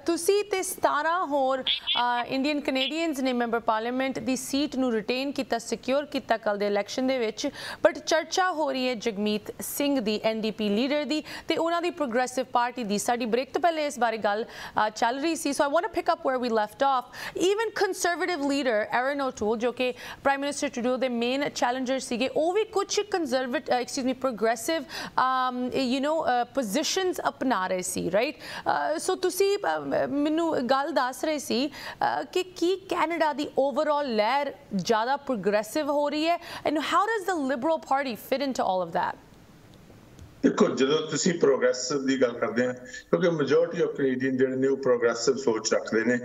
ਤੁਸੀਂ ਤੇ 17 ਹੋਰ ਇੰਡੀਅਨ ਕੈਨੇਡੀਅਨਸ ਨੇ ਮੈਂਬਰ ਪਾਰਲੀਮੈਂਟ ਦੀ ਸੀਟ ਨੂੰ ਰਿਟੇਨ ਕੀਤਾ ਸਿਕਿਉਰ ਕੀਤਾ ਕੱਲ ਦੇ ਇਲੈਕਸ਼ਨ ਦੇ ਵਿੱਚ। ਬਟ ਚਰਚਾ ਹੋ ਰਹੀ ਹੈ ਜਗਮੀਤ ਸਿੰਘ ਦੀ ਐਨਡੀਪੀ ਲੀਡਰ ਦੀ ਤੇ ਉਹਨਾਂ ਦੀ ਪ੍ਰੋਗਰੈਸਿਵ ਪਾਰਟੀ ਦੀ। ਸਾਡੀ ਬ੍ਰੇਕ ਤੋਂ ਪਹਿਲੇ ਇਸ ਬਾਰੇ ਗੱਲ ਚੱਲ ਰਹੀ ਸੀ। So I want to pick up where we left off. Even conservative leader Aaron O'Toole, ਜੋ ਕਿ ਪ੍ਰਾਈਮ ਮਿਨਿਸਟਰ ਟਰੂਡੋ ਦੇ ਮੇਨ ਚੈਲੰਜਰ ਸੀਗੇ ਉਹ ਵੀ ਕੁਝ conservative excuse me progressive you know positions ਅਪਣਾ ਰਹੇ ਸੀ ਰਾਈਟ ਸੋ ਤੁਸੀਂ ਮੈਨੂੰ ਗੱਲ ਦੱਸ ਰਹੇ ਸੀ ਕਿ ਕੀ ਕੈਨੇਡਾ ਦੀ ਓਵਰਆਲ ਲਹਿਰ ਜ਼ਿਆਦਾ ਪ੍ਰੋਗਰੈਸਿਵ ਹੋ ਰਹੀ ਹੈ? And how does the liberal party fit into all of that ਦੇਖੋ, ਜਦੋਂ ਤੁਸੀਂ ਪ੍ਰੋਗਰੈਸਿਵ ਦੀ ਗੱਲ ਕਰਦੇ ਆ, ਕਿਉਂਕਿ ਮੈਜੋਰਟੀ ਆਫ ਕੈਨੇਡੀਅਨ ਜਿਹੜੇ ਨੇ ਉਹ ਪ੍ਰੋਗਰੈਸਿਵ ਸੋਚ ਰੱਖਦੇ ਨੇ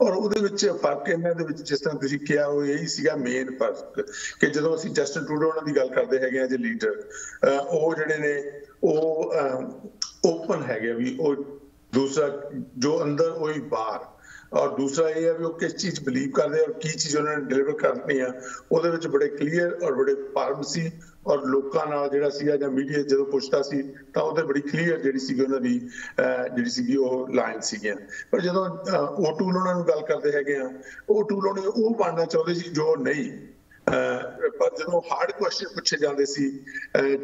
ਔਰ ਉਹਦੇ ਵਿੱਚ ਫ਼ਰਕ ਇਹਨਾਂ ਦੇ ਵਿੱਚ ਜਿਸ ਤਰ੍ਹਾਂ ਤੁਸੀਂ ਕਿਹਾ, ਉਹ ਇਹੀ ਸੀਗਾ ਮੇਨ ਫ਼ਰਕ ਕਿ ਜਦੋਂ ਅਸੀਂ ਜਸਟਨ ਟਰੂਡੋ ਉਹਨਾਂ ਦੀ ਗੱਲ ਕਰਦੇ ਹੈਗੇ ਆ, ਜੇ ਲੀਡਰ ਉਹ ਜਿਹੜੇ ਨੇ, ਉਹ ਓਪਨ ਹੈਗੇ ਵੀ ਉਹ ਦੂਸਰਾ, ਜੋ ਅੰਦਰ ਉਹੀ ਬਾਹਰ ਔਰ ਦੂਸਰਾ ਇਹ ਹੈ ਵੀ ਉਹ ਕਿਸ ਚੀਜ਼ ਬਲੀਵ ਕਰਦੇ ਔਰ ਕੀ ਚੀਜ਼ ਉਹਨਾਂ ਨੇ ਡਿਲੀਵਰ ਕਰਨੀ ਆ, ਉਹਦੇ ਵਿੱਚ ਬੜੇ ਕਲੀਅਰ ਔਰ ਬੜੇ ਫਾਰਮ ਸੀ ਔਰ ਲੋਕਾਂ ਨਾਲ ਜਿਹੜਾ ਸੀਗਾ ਜਾਂ ਮੀਡੀਆ ਜਦੋਂ ਪੁੱਛਦਾ ਸੀ ਤਾਂ ਉਹਦੇ ਬੜੀ ਕਲੀਅਰ ਜਿਹੜੀ ਸੀਗੀ ਉਹਨਾਂ ਦੀ ਜਿਹੜੀ ਸੀਗੀ ਉਹ ਲਾਈਨ ਸੀਗੀਆਂ। ਪਰ ਜਦੋਂ ਉਹ ਟੂਲ ਉਹਨਾਂ ਨੂੰ ਗੱਲ ਕਰਦੇ ਹੈਗੇ ਆ ਉਹ ਟੂਲ ਉਹਨੇ ਉਹ ਬਣਨਾ ਚਾਹੁੰਦੇ ਸੀ ਜੋ ਨਹੀਂ। ਪਰ ਜਦੋਂ ਹਾਰਡ ਕੁਐਸਚਨ ਪੁੱਛੇ ਜਾਂਦੇ ਸੀ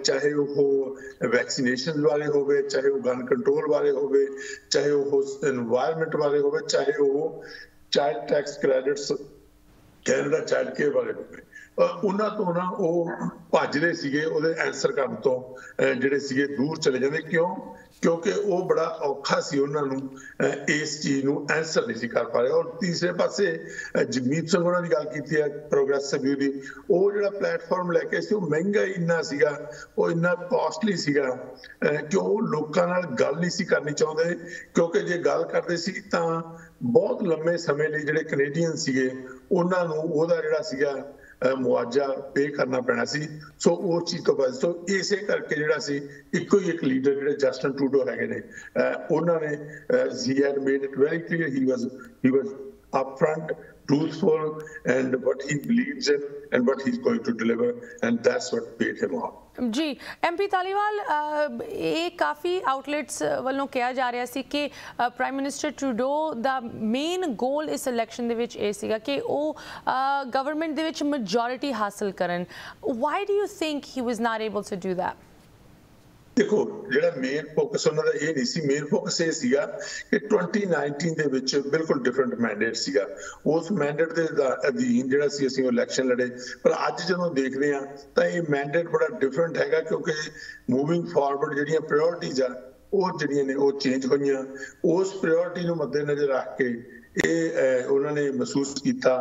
ਚਾਹੇ ਉਹ ਵੈਕਸੀਨੇਸ਼ਨ ਵਾਲੇ ਹੋਵੇ, ਚਾਹੇ ਉਹ ਗਨ ਕੰਟਰੋਲ ਵਾਲੇ ਹੋਵੇ, ਚਾਹੇ ਉਹ এনवायरमेंट ਵਾਲੇ ਹੋਵੇ, ਚਾਹੇ ਉਹ child tax credits Canada child care ਵਾਲੇ ਹੋਵੇ ਉਹਨਾਂ ਤੋਂ ਨਾ ਉਹ ਭੱਜ ਰਹੇ ਸੀਗੇ ਉਹਦੇ ਆਨਸਰ ਕਰਨ ਤੋਂ ਜਿਹੜੇ ਸੀਗੇ ਦੂਰ ਚਲੇ ਜਾਂਦੇ। ਕਿਉਂ? ਕਿਉਂਕਿ ਉਹ ਬੜਾ ਔਖਾ ਸੀ ਉਹਨਾਂ ਨੂੰ ਇਸ ਚੀਜ਼ ਨੂੰ ਆਨਸਰ ਨਹੀਂ ਸੀ ਕਰ ਪਾ ਰਹੇ। ਔਰ ਤੀਸਰੇ ਪਾਸੇ ਜਗਮੀਤ ਸਿੰਘ ਉਹਨਾਂ ਦੀ ਗੱਲ ਕੀਤੀ ਹੈ ਪ੍ਰੋਗਰੈਸਿਵ ਵਿਊ ਦੀ, ਉਹ ਜਿਹੜਾ ਪਲੇਟਫਾਰਮ ਲੈ ਕੇ ਸੀ, ਉਹ ਮਹਿੰਗਾ ਇੰਨਾ ਸੀਗਾ, ਉਹ ਇੰਨਾ ਕਾਸਟਲੀ ਸੀਗਾ ਕਿ ਉਹ ਲੋਕਾਂ ਨਾਲ ਗੱਲ ਨਹੀਂ ਸੀ ਕਰਨੀ ਚਾਹੁੰਦੇ। ਕਿਉਂਕਿ ਜੇ ਗੱਲ ਕਰਦੇ ਸੀ, ਤਾਂ ਬਹੁਤ ਲੰਮੇ ਸਮੇਂ ਲਈ ਜਿਹੜੇ ਕੈਨੇਡੀਅਨ ਸੀਗੇ, ਉਹਨਾਂ ਨੂੰ ਉਹਦਾ ਜਿਹੜਾ ਸੀਗਾ ਮੁਆਵਜ਼ਾ ਪੇ ਕਰਨਾ ਪੈਣਾ ਸੀ ਸੋ ਉਹ ਚੀਜ਼ ਤੋਂ ਬਾਅਦ ਸੋ ਇਸੇ ਕਰਕੇ ਜਿਹੜਾ ਸੀ ਇੱਕੋ ਹੀ ਇੱਕ ਲੀਡਰ ਜਿਹੜੇ ਜਸਟਨ ਟਰੂਡੋ ਹੈਗੇ ਨੇ ਉਹਨਾਂ ਨੇ ਹੀ had made it very clear he was he was upfront truthful and what he believes in and what he's going to deliver and that's what paid him off Ji MP Dhaliwal ਇਹ ਕਾਫੀ ਆਊਟਲੈਟਸ ਵੱਲੋਂ ਕਿਹਾ ਜਾ ਰਿਹਾ ਸੀ ਕਿ ਪ੍ਰਾਈਮ ਮਿਨਿਸਟਰ ਟਰੂਡੋ ਦਾ ਮੇਨ ਗੋਲ ਇਸ ਇਲੈਕਸ਼ਨ ਦੇ ਵਿੱਚ ਇਹ ਸੀਗਾ ਕਿ ਉਹ ਗਵਰਨਮੈਂਟ ਦੇ ਵਿੱਚ ਮੈਜੋਰਿਟੀ ਹਾਸਲ ਕਰਨ। Why do you think he was not able to do that ਦੇਖੋ, ਜਿਹੜਾ ਮੇਨ ਫੋਕਸ ਉਹਨਾਂ ਦਾ ਇਹ ਨਹੀਂ ਸੀ ਮੇਨ ਫੋਕਸ ਇਹ ਸੀਗਾ ਕਿ 2019 ਦੇ ਵਿੱਚ ਬਿਲਕੁਲ ਡਿਫਰੈਂਟ ਮੈਂਡੇਟ ਸੀਗਾ। ਉਸ ਮੈਂਡੇਟ ਦੇ ਅਧੀਨ ਜਿਹੜਾ ਸੀ ਅਸੀਂ ਇਲੈਕਸ਼ਨ ਲੜੇ। ਪਰ ਅੱਜ ਜਦੋਂ ਦੇਖਦੇ ਆ ਤਾਂ ਇਹ ਮੈਂਡੇਟ ਬੜਾ ਡਿਫਰੈਂਟ ਹੈਗਾ ਕਿਉਂਕਿ ਮੂਵਿੰਗ ਫਾਰਵਰਡ ਜਿਹੜੀਆਂ ਪ੍ਰਾਇੋਰਟੀਜ਼ ਆ, ਉਹ ਜਿਹੜੀਆਂ ਨੇ ਉਹ ਚੇਂਜ ਹੋਈਆਂ। ਉਸ ਪ੍ਰਾਇੋਰਟੀ ਨੂੰ ਮੱਦੇਨਜ਼ਰ ਰੱਖ ਕੇ ਇਹ ਉਹਨਾਂ ਨੇ ਮਹਿਸੂਸ ਕੀਤਾ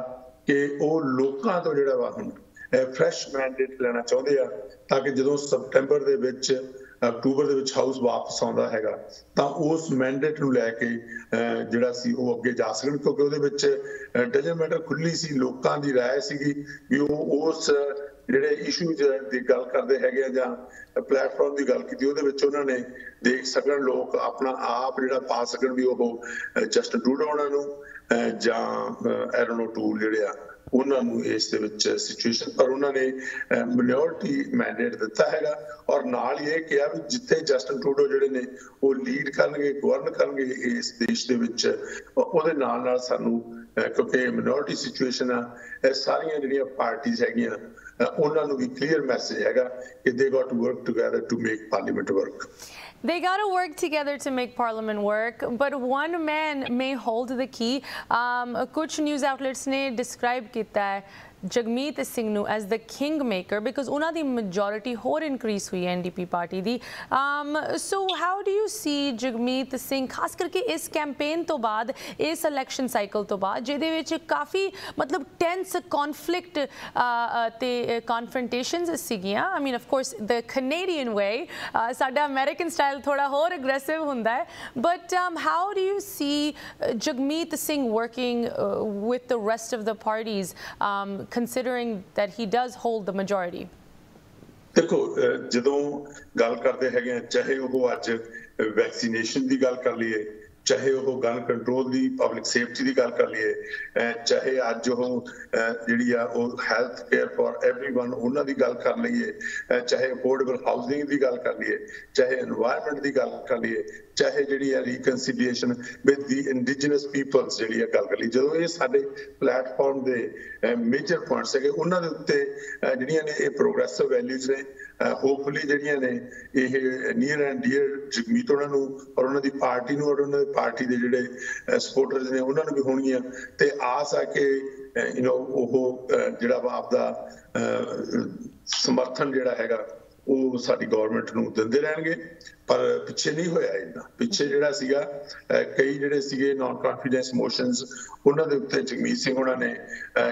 ਕਿ ਉਹ ਲੋਕਾਂ ਤੋਂ ਜਿਹੜਾ ਵਾ ਹੁਣ ਫਰੈਸ਼ ਮੈਂਡੇਟ ਲੈਣਾ ਚਾਹੁੰਦੇ ਆ, ਤਾਂ ਕਿ ਜਦੋਂ ਸਪਟੈਂਬਰ ਦੇ ਵਿੱਚ ਅਕਤੂਬਰ ਦੇ ਵਿੱਚ ਹਾਊਸ ਵਾਪਸ ਆਉਂਦਾ ਹੈਗਾ ਤਾਂ ਉਸ ਮੈਂਡੇਟ ਨੂੰ ਲੈ ਕੇ ਜਿਹੜਾ ਸੀ ਉਹ ਅੱਗੇ ਜਾ ਸਕਣ ਕਿਉਂਕਿ ਉਹਦੇ ਵਿੱਚ ਡਜਨ ਮੈਟਰ ਖੁੱਲੀ ਸੀ ਲੋਕਾਂ ਦੀ رائے ਸੀਗੀ ਵੀ ਉਹ ਉਸ ਜਿਹੜੇ ਇਸ਼ੂ ਦੀ ਗੱਲ ਕਰਦੇ ਹੈਗੇ ਆ ਜਾਂ ਪਲੇਟਫਾਰਮ ਦੀ ਗੱਲ ਕੀਤੀ ਉਹਦੇ ਵਿੱਚ ਉਹਨਾਂ ਨੇ ਦੇਖ ਸਕਣ ਲੋਕ ਆਪਣਾ ਆਪ ਜਿਹੜਾ ਪਾ ਸਕਣ ਵੀ ਉਹ ਜਸਟ ਟੂਡੋ ਉਹਨਾਂ ਨੂੰ ਜਾਂ ਐਰਨੋ ਟੂਲ ਜਿਹੜੇ ਆ ਉਹਨਾਂ ਨੂੰ ਇਸ ਦੇ ਵਿੱਚ ਸਿਚੁਏਸ਼ਨ ਪਰ ਉਹਨਾਂ ਨੇ ਮਿਨੋਰਟੀ ਮੈਂਡੇਟ ਦਿੱਤਾ ਹੈਗਾ ਔਰ ਨਾਲ ਹੀ ਇਹ ਕਿਹਾ ਵੀ ਜਿੱਥੇ ਜਸਟਨ ਟਰੂਡੋ ਜਿਹੜੇ ਨੇ, ਉਹ ਲੀਡ ਕਰਨਗੇ ਗਵਰਨ ਕਰਨਗੇ ਇਸ ਦੇਸ਼ ਦੇ ਵਿੱਚ ਉਹਦੇ ਨਾਲ ਨਾਲ ਸਾਨੂੰ ਕਿਉਂਕਿ ਮਿਨੋਰਟੀ ਸਿਚੁਏਸ਼ਨ ਆ, ਇਹ ਸਾਰੀਆਂ ਜਿਹੜੀਆਂ ਪਾਰਟੀਆਂ ਹੈਗੀਆਂ ਉਹਨਾਂ ਨੂੰ ਵੀ ਕਲੀਅਰ ਮੈਸੇਜ ਹੈਗਾ ਕਿ they got to work together to make parliament work They got to work together to make parliament work, but one man may hold the key. Um, kuch news outlets ne describe kita hai Jagmeet Singh ਨੂੰ as the king maker because ਉਹਨਾਂ ਦੀ ਮੈਜੋਰਿਟੀ ਹੋਰ ਇਨਕਰੀਸ ਹੋਈ ਹੈ ਐਨਡੀਪੀ ਪਾਰਟੀ ਦੀ। Um so how do you see Jagmeet Singh ਖਾਸ ਕਰਕੇ ਇਸ ਕੈਂਪੇਨ ਤੋਂ ਬਾਅਦ, ਇਸ ਇਲੈਕਸ਼ਨ ਸਾਈਕਲ ਤੋਂ ਬਾਅਦ, ਜਿਹਦੇ ਵਿੱਚ ਕਾਫੀ ਮਤਲਬ ਟੈਂਸ ਕਨਫਲਿਕਟ ਤੇ ਕਨਫਰੰਟੇਸ਼ਨਸ ਸੀਗੀਆਂ। I mean of course the Canadian way ਸਾਡਾ ਅਮਰੀਕਨ ਸਟਾਈਲ ਥੋੜਾ ਹੋਰ ਅਗਰੈਸਿਵ ਹੁੰਦਾ ਹੈ। But how do you see Jagmeet Singh working with the rest of the parties considering that he does hold the majority? ਦੇਖੋ ਜਦੋਂ ਗੱਲ ਕਰਦੇ ਹੈਗੇ ਆ ਚਾਹੇ ਉਹ ਅੱਜ ਵੈਕਸੀਨੇਸ਼ਨ ਦੀ ਗੱਲ ਕਰ ਲਈਏ ਚਾਹੇ ਉਹ ਗਨ ਕੰਟਰੋਲ ਦੀ ਪਬਲਿਕ ਸੇਫਟੀ ਦੀ ਗੱਲ ਕਰ ਲਈਏ ਚਾਹੇ ਅੱਜ ਉਹ ਜਿਹੜੀ ਆ ਉਹ ਹੈਲਥ ਕੇਅਰ ਫਾਰ एवरीवन ਉਹਨਾਂ ਦੀ ਗੱਲ ਕਰ ਲਈਏ ਚਾਹੇ ਅਫੋਰਡੇਬਲ ਹਾਊਸਿੰਗ ਦੀ ਗੱਲ ਕਰ ਲਈਏ, ਚਾਹੇ এনवायरमेंट ਦੀ ਗੱਲ ਕਰ ਲਈਏ, ਚਾਹੇ ਜਿਹੜੀ ਆ reconciliation with the indigenous peoples ਜਿਹੜੀ ਆ ਗੱਲ ਕਰ ਲਈ ਜਦੋਂ ਇਹ ਸਾਡੇ ਪਲੇਟਫਾਰਮ ਦੇ ਮੇਜਰ ਪੁਆਇੰਟਸ ਹੈਗੇ, ਉਹਨਾਂ ਦੇ ਉੱਤੇ ਜਿਹੜੀਆਂ ਨੇ ਇਹ ਪ੍ਰੋਗਰੈਸਿਵ ਵੈਲਿਊਜ਼ ਨੇ ਹੋਪਫੁਲੀ ਜਿਹੜੀਆਂ ਨੇ, ਇਹ ਨੀਅਰ ਐਂਡ ਡੀਅਰ ਜਗਮੀਤ ਉਹਨਾਂ ਨੂੰ ਔਰ ਉਹਨਾਂ ਦੀ ਪਾਰਟੀ ਨੂੰ ਔਰ ਉਹਨਾਂ ਦੀ ਪਾਰਟੀ ਦੇ ਜਿਹੜੇ ਸਪੋਰਟਰਸ ਨੇ ਉਹਨਾਂ ਨੂੰ ਵੀ ਹੋਣਗੀਆਂ ਤੇ ਆਸ ਆ ਕਿ ਯੂ نو ਉਹ ਜਿਹੜਾ ਵਾ ਆਪਦਾ ਸਮਰਥਨ ਜਿਹੜਾ ਹੈਗਾ ਉਹ ਸਾਡੀ ਗਵਰਨਮੈਂਟ ਨੂੰ ਦਿੰਦੇ ਰਹਿਣਗੇ। ਪਰ ਪਿੱਛੇ ਨਹੀਂ ਹੋਇਆ ਇਹਨਾਂ ਪਿੱਛੇ ਜਿਹੜਾ ਸੀਗਾ ਕਈ ਜਿਹੜੇ ਸੀਗੇ ਨਾਨ ਕੌਨਫੀਡੈਂਸ ਮੋਸ਼ਨਸ ਉਹਨਾਂ ਦੇ ਉੱਤੇ ਜਗਮੀਤ ਸਿੰਘ ਉਹਨਾਂ ਨੇ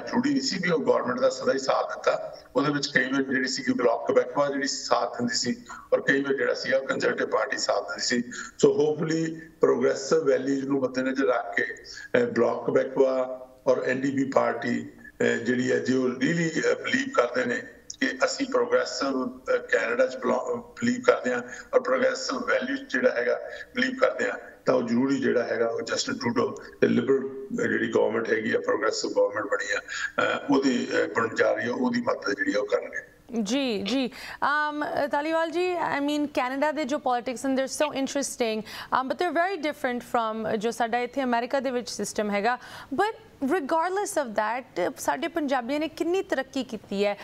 ਜੁੜੀ ਨਹੀਂ ਸੀ ਵੀ ਉਹ ਗਵਰਨਮੈਂਟ ਦਾ ਸਦਾ ਹੀ ਸਾਥ ਦਿੱਤਾ। ਉਹਦੇ ਵਿੱਚ ਕਈ ਵਾਰ ਜਿਹੜੀ ਸੀ ਬਲਾਕ ਕਬੈਕਵਾ ਜਿਹੜੀ ਸਾਥ ਦਿੰਦੀ ਸੀ, ਔਰ ਕਈ ਵਾਰ ਜਿਹੜਾ ਸੀਗਾ ਕੰਜ਼ਰਵੇਟਿਵ ਪਾਰਟੀ ਸਾਥ ਦਿੰਦੀ ਸੀ। ਸੋ ਹੋਪਫੁਲੀ ਪ੍ਰੋਗਰੈਸਿਵ ਵੈਲਿਊਜ਼ ਨੂੰ ਮੱਦੇਨਜ਼ਰ ਰੱਖ ਕੇ ਬਲਾਕ ਕਬੈਕਵਾ ਔਰ ਐਨਡੀਪੀ ਪਾਰਟੀ ਜਿਹੜੀ ਹੈ, ਜੋ ਰੀਲੀ ਬਲੀਵ ਕਰਦੇ ਨੇ ਕਿ ਅਸੀਂ ਪ੍ਰੋਗਰੈਸਿਵ ਕੈਨੇਡਾ ਚ ਬਲੀਵ ਕਰਦੇ ਹਾਂ ਔਰ ਪ੍ਰੋਗਰੈਸਿਵ ਵੈਲਿਊਜ਼ ਜਿਹੜਾ ਹੈਗਾ ਬਲੀਵ ਕਰਦੇ ਹਾਂ ਤਾਂ ਉਹ ਜ਼ਰੂਰੀ ਜਿਹੜਾ ਹੈਗਾ ਉਹ ਜਸਟਨ ਟਰੂਡੋ ਤੇ ਲਿਬਰਲ ਜਿਹੜੀ ਗਵਰਨਮੈਂਟ ਹੈਗੀ ਆ ਪ੍ਰੋਗਰੈਸਿਵ ਗਵਰਨਮੈਂਟ ਬਣੀ ਆ ਅਹ ਉਹਦੀ ਅਹ ਬਣ ਜਾ ਰਹੀ ਹੈ ਉਹਦੀ ਮਦਦ ਜਿਹੜੀ ਆ ਉਹ ਕਰਨਗੇ। जी जी um, Taliwal ji I mean Canada ਦੇ ਜੋ politics and they're so interesting um, but they're very different from ਜੋ ਸਾਡਾ ਇੱਥੇ ਅਮਰੀਕਾ ਦੇ ਵਿੱਚ ਸਿਸਟਮ ਹੈਗਾ but regardless of that, ਸਾਡੇ ਪੰਜਾਬੀਆਂ ਨੇ ਕਿੰਨੀ ਤਰੱਕੀ ਕੀਤੀ ਹੈ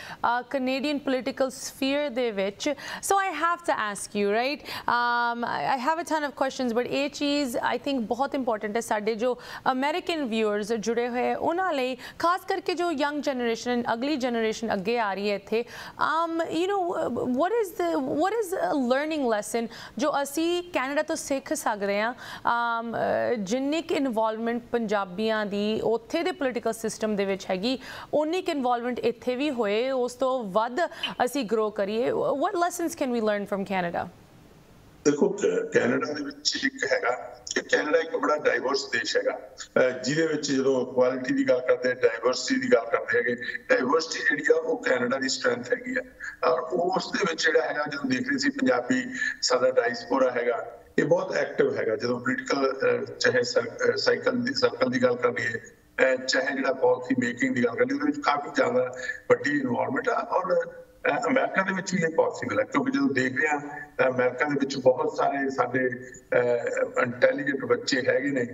ਕੈਨੇਡੀਅਨ ਪੋਲਿਟੀਕਲ ਸਫੀਅਰ ਦੇ ਵਿੱਚ? So I have to ask you right um i have a ton of questions, but ਇਹ ਚੀਜ਼ i think ਬਹੁਤ ਇੰਪੋਰਟੈਂਟ ਹੈ ਸਾਡੇ ਜੋ ਅਮਰੀਕਨ ਵਿਊਅਰਸ ਜੁੜੇ ਹੋਏ ਉਹਨਾਂ ਲਈ, ਖਾਸ ਕਰਕੇ ਜੋ ਯੰਗ ਜਨਰੇਸ਼ਨ ਅਗਲੀ ਜਨਰੇਸ਼ਨ ਅੱਗੇ ਆ ਰਹੀ ਹੈ ਇੱਥੇ um you know, what is the, what is a learning lesson ਜੋ ਅਸੀਂ ਕੈਨੇਡਾ ਤੋਂ ਸਿੱਖ ਸਕਦੇ ਹਾਂ? Um ਜਿੰਨੀ ਕਿ ਇਨਵੋਲਵਮੈਂਟ ਪੰਜਾਬੀਆਂ ਦੀ ਉੱਥੇ ਦੇ ਪੋਲਿਟੀਕਲ ਸਿਸਟਮ ਦੇ ਵਿੱਚ ਹੈਗੀ। ਉਨੀ ਕਿ ਇਨਵੋਲਵਮੈਂਟ ਇੱਥੇ ਵੀ ਹੋਏ, ਉਸ ਤੋਂ ਵੱਧ ਅਸੀਂ ਗਰੋ ਕਰੀਏ। What lessons can we learn from Canada? ਦੇਖੋ ਕੈਨੇਡਾ ਦੇ ਵਿੱਚ ਇੱਕ ਹੈਗਾ, ਕਿ ਕੈਨੇਡਾ ਇੱਕ ਬੜਾ ਡਾਈਵਰਸ ਦੇਸ਼ ਹੈਗਾ। ਜਿਹਦੇ ਵਿੱਚ ਜਦੋਂ ਕੁਆਲਿਟੀ ਦੀ ਗੱਲ ਕਰਦੇ ਆ ਡਾਈਵਰਸਿਟੀ ਦੀ ਗੱਲ ਕਰਦੇ ਹੈਗੇ ਡਾਈਵਰਸਿਟੀ ਜਿਹੜੀ ਆ, ਉਹ ਕੈਨੇਡਾ ਦੀ ਸਟਰੈਂਥ ਹੈਗੀ ਆ। ਔਰ ਉਸ ਦੇ ਵਿੱਚ ਜਿਹੜਾ ਹੈਗਾ, ਜਦੋਂ ਦੇਖ ਰਹੇ ਸੀ ਪੰਜਾਬੀ, ਸਾਡਾ ਡਾਈਸਪੋਰਾ ਹੈਗਾ, ਇਹ ਬਹੁਤ ਐਕਟਿਵ ਹੈਗਾ। ਜਦੋਂ ਪੋਲੀਟੀਕਲ ਚਾਹੇ ਸਾਈਕਲ ਦੀ ਸਰਕਲ ਦੀ ਗੱਲ ਕਰੀਏ ਚਾਹੇ ਜਿਹੜਾ ਪਾਲਿਸੀ ਮੇਕਿੰਗ ਦੀ ਗੱਲ ਕਰੀਏ, ਉਹਦੇ ਵਿੱਚ ਕਾਫੀ ਜ਼ਿਆਦਾ ਵੱਡੀ ਇਨਵੋਲਵਮੈਂਟ ਆ ਔਰ ਅਮਰੀਕਾ ਦੇ ਵਿੱਚ ਵੀ ਇਹ ਪੋਸੀਬਲ ਹੈ ਕਿਉਂਕਿ ਜਦੋਂ ਦੇਖ ਰਹੇ ਹਾਂ ਅਮਰੀਕਾ ਦੇ ਵਿੱਚ ਬਹੁਤ ਸਾਰੇ ਸਾਡੇ ਇੰਟੈਲੀਜੈਂਟ ਬੱਚੇ ਹੈਗੇ ਨੇ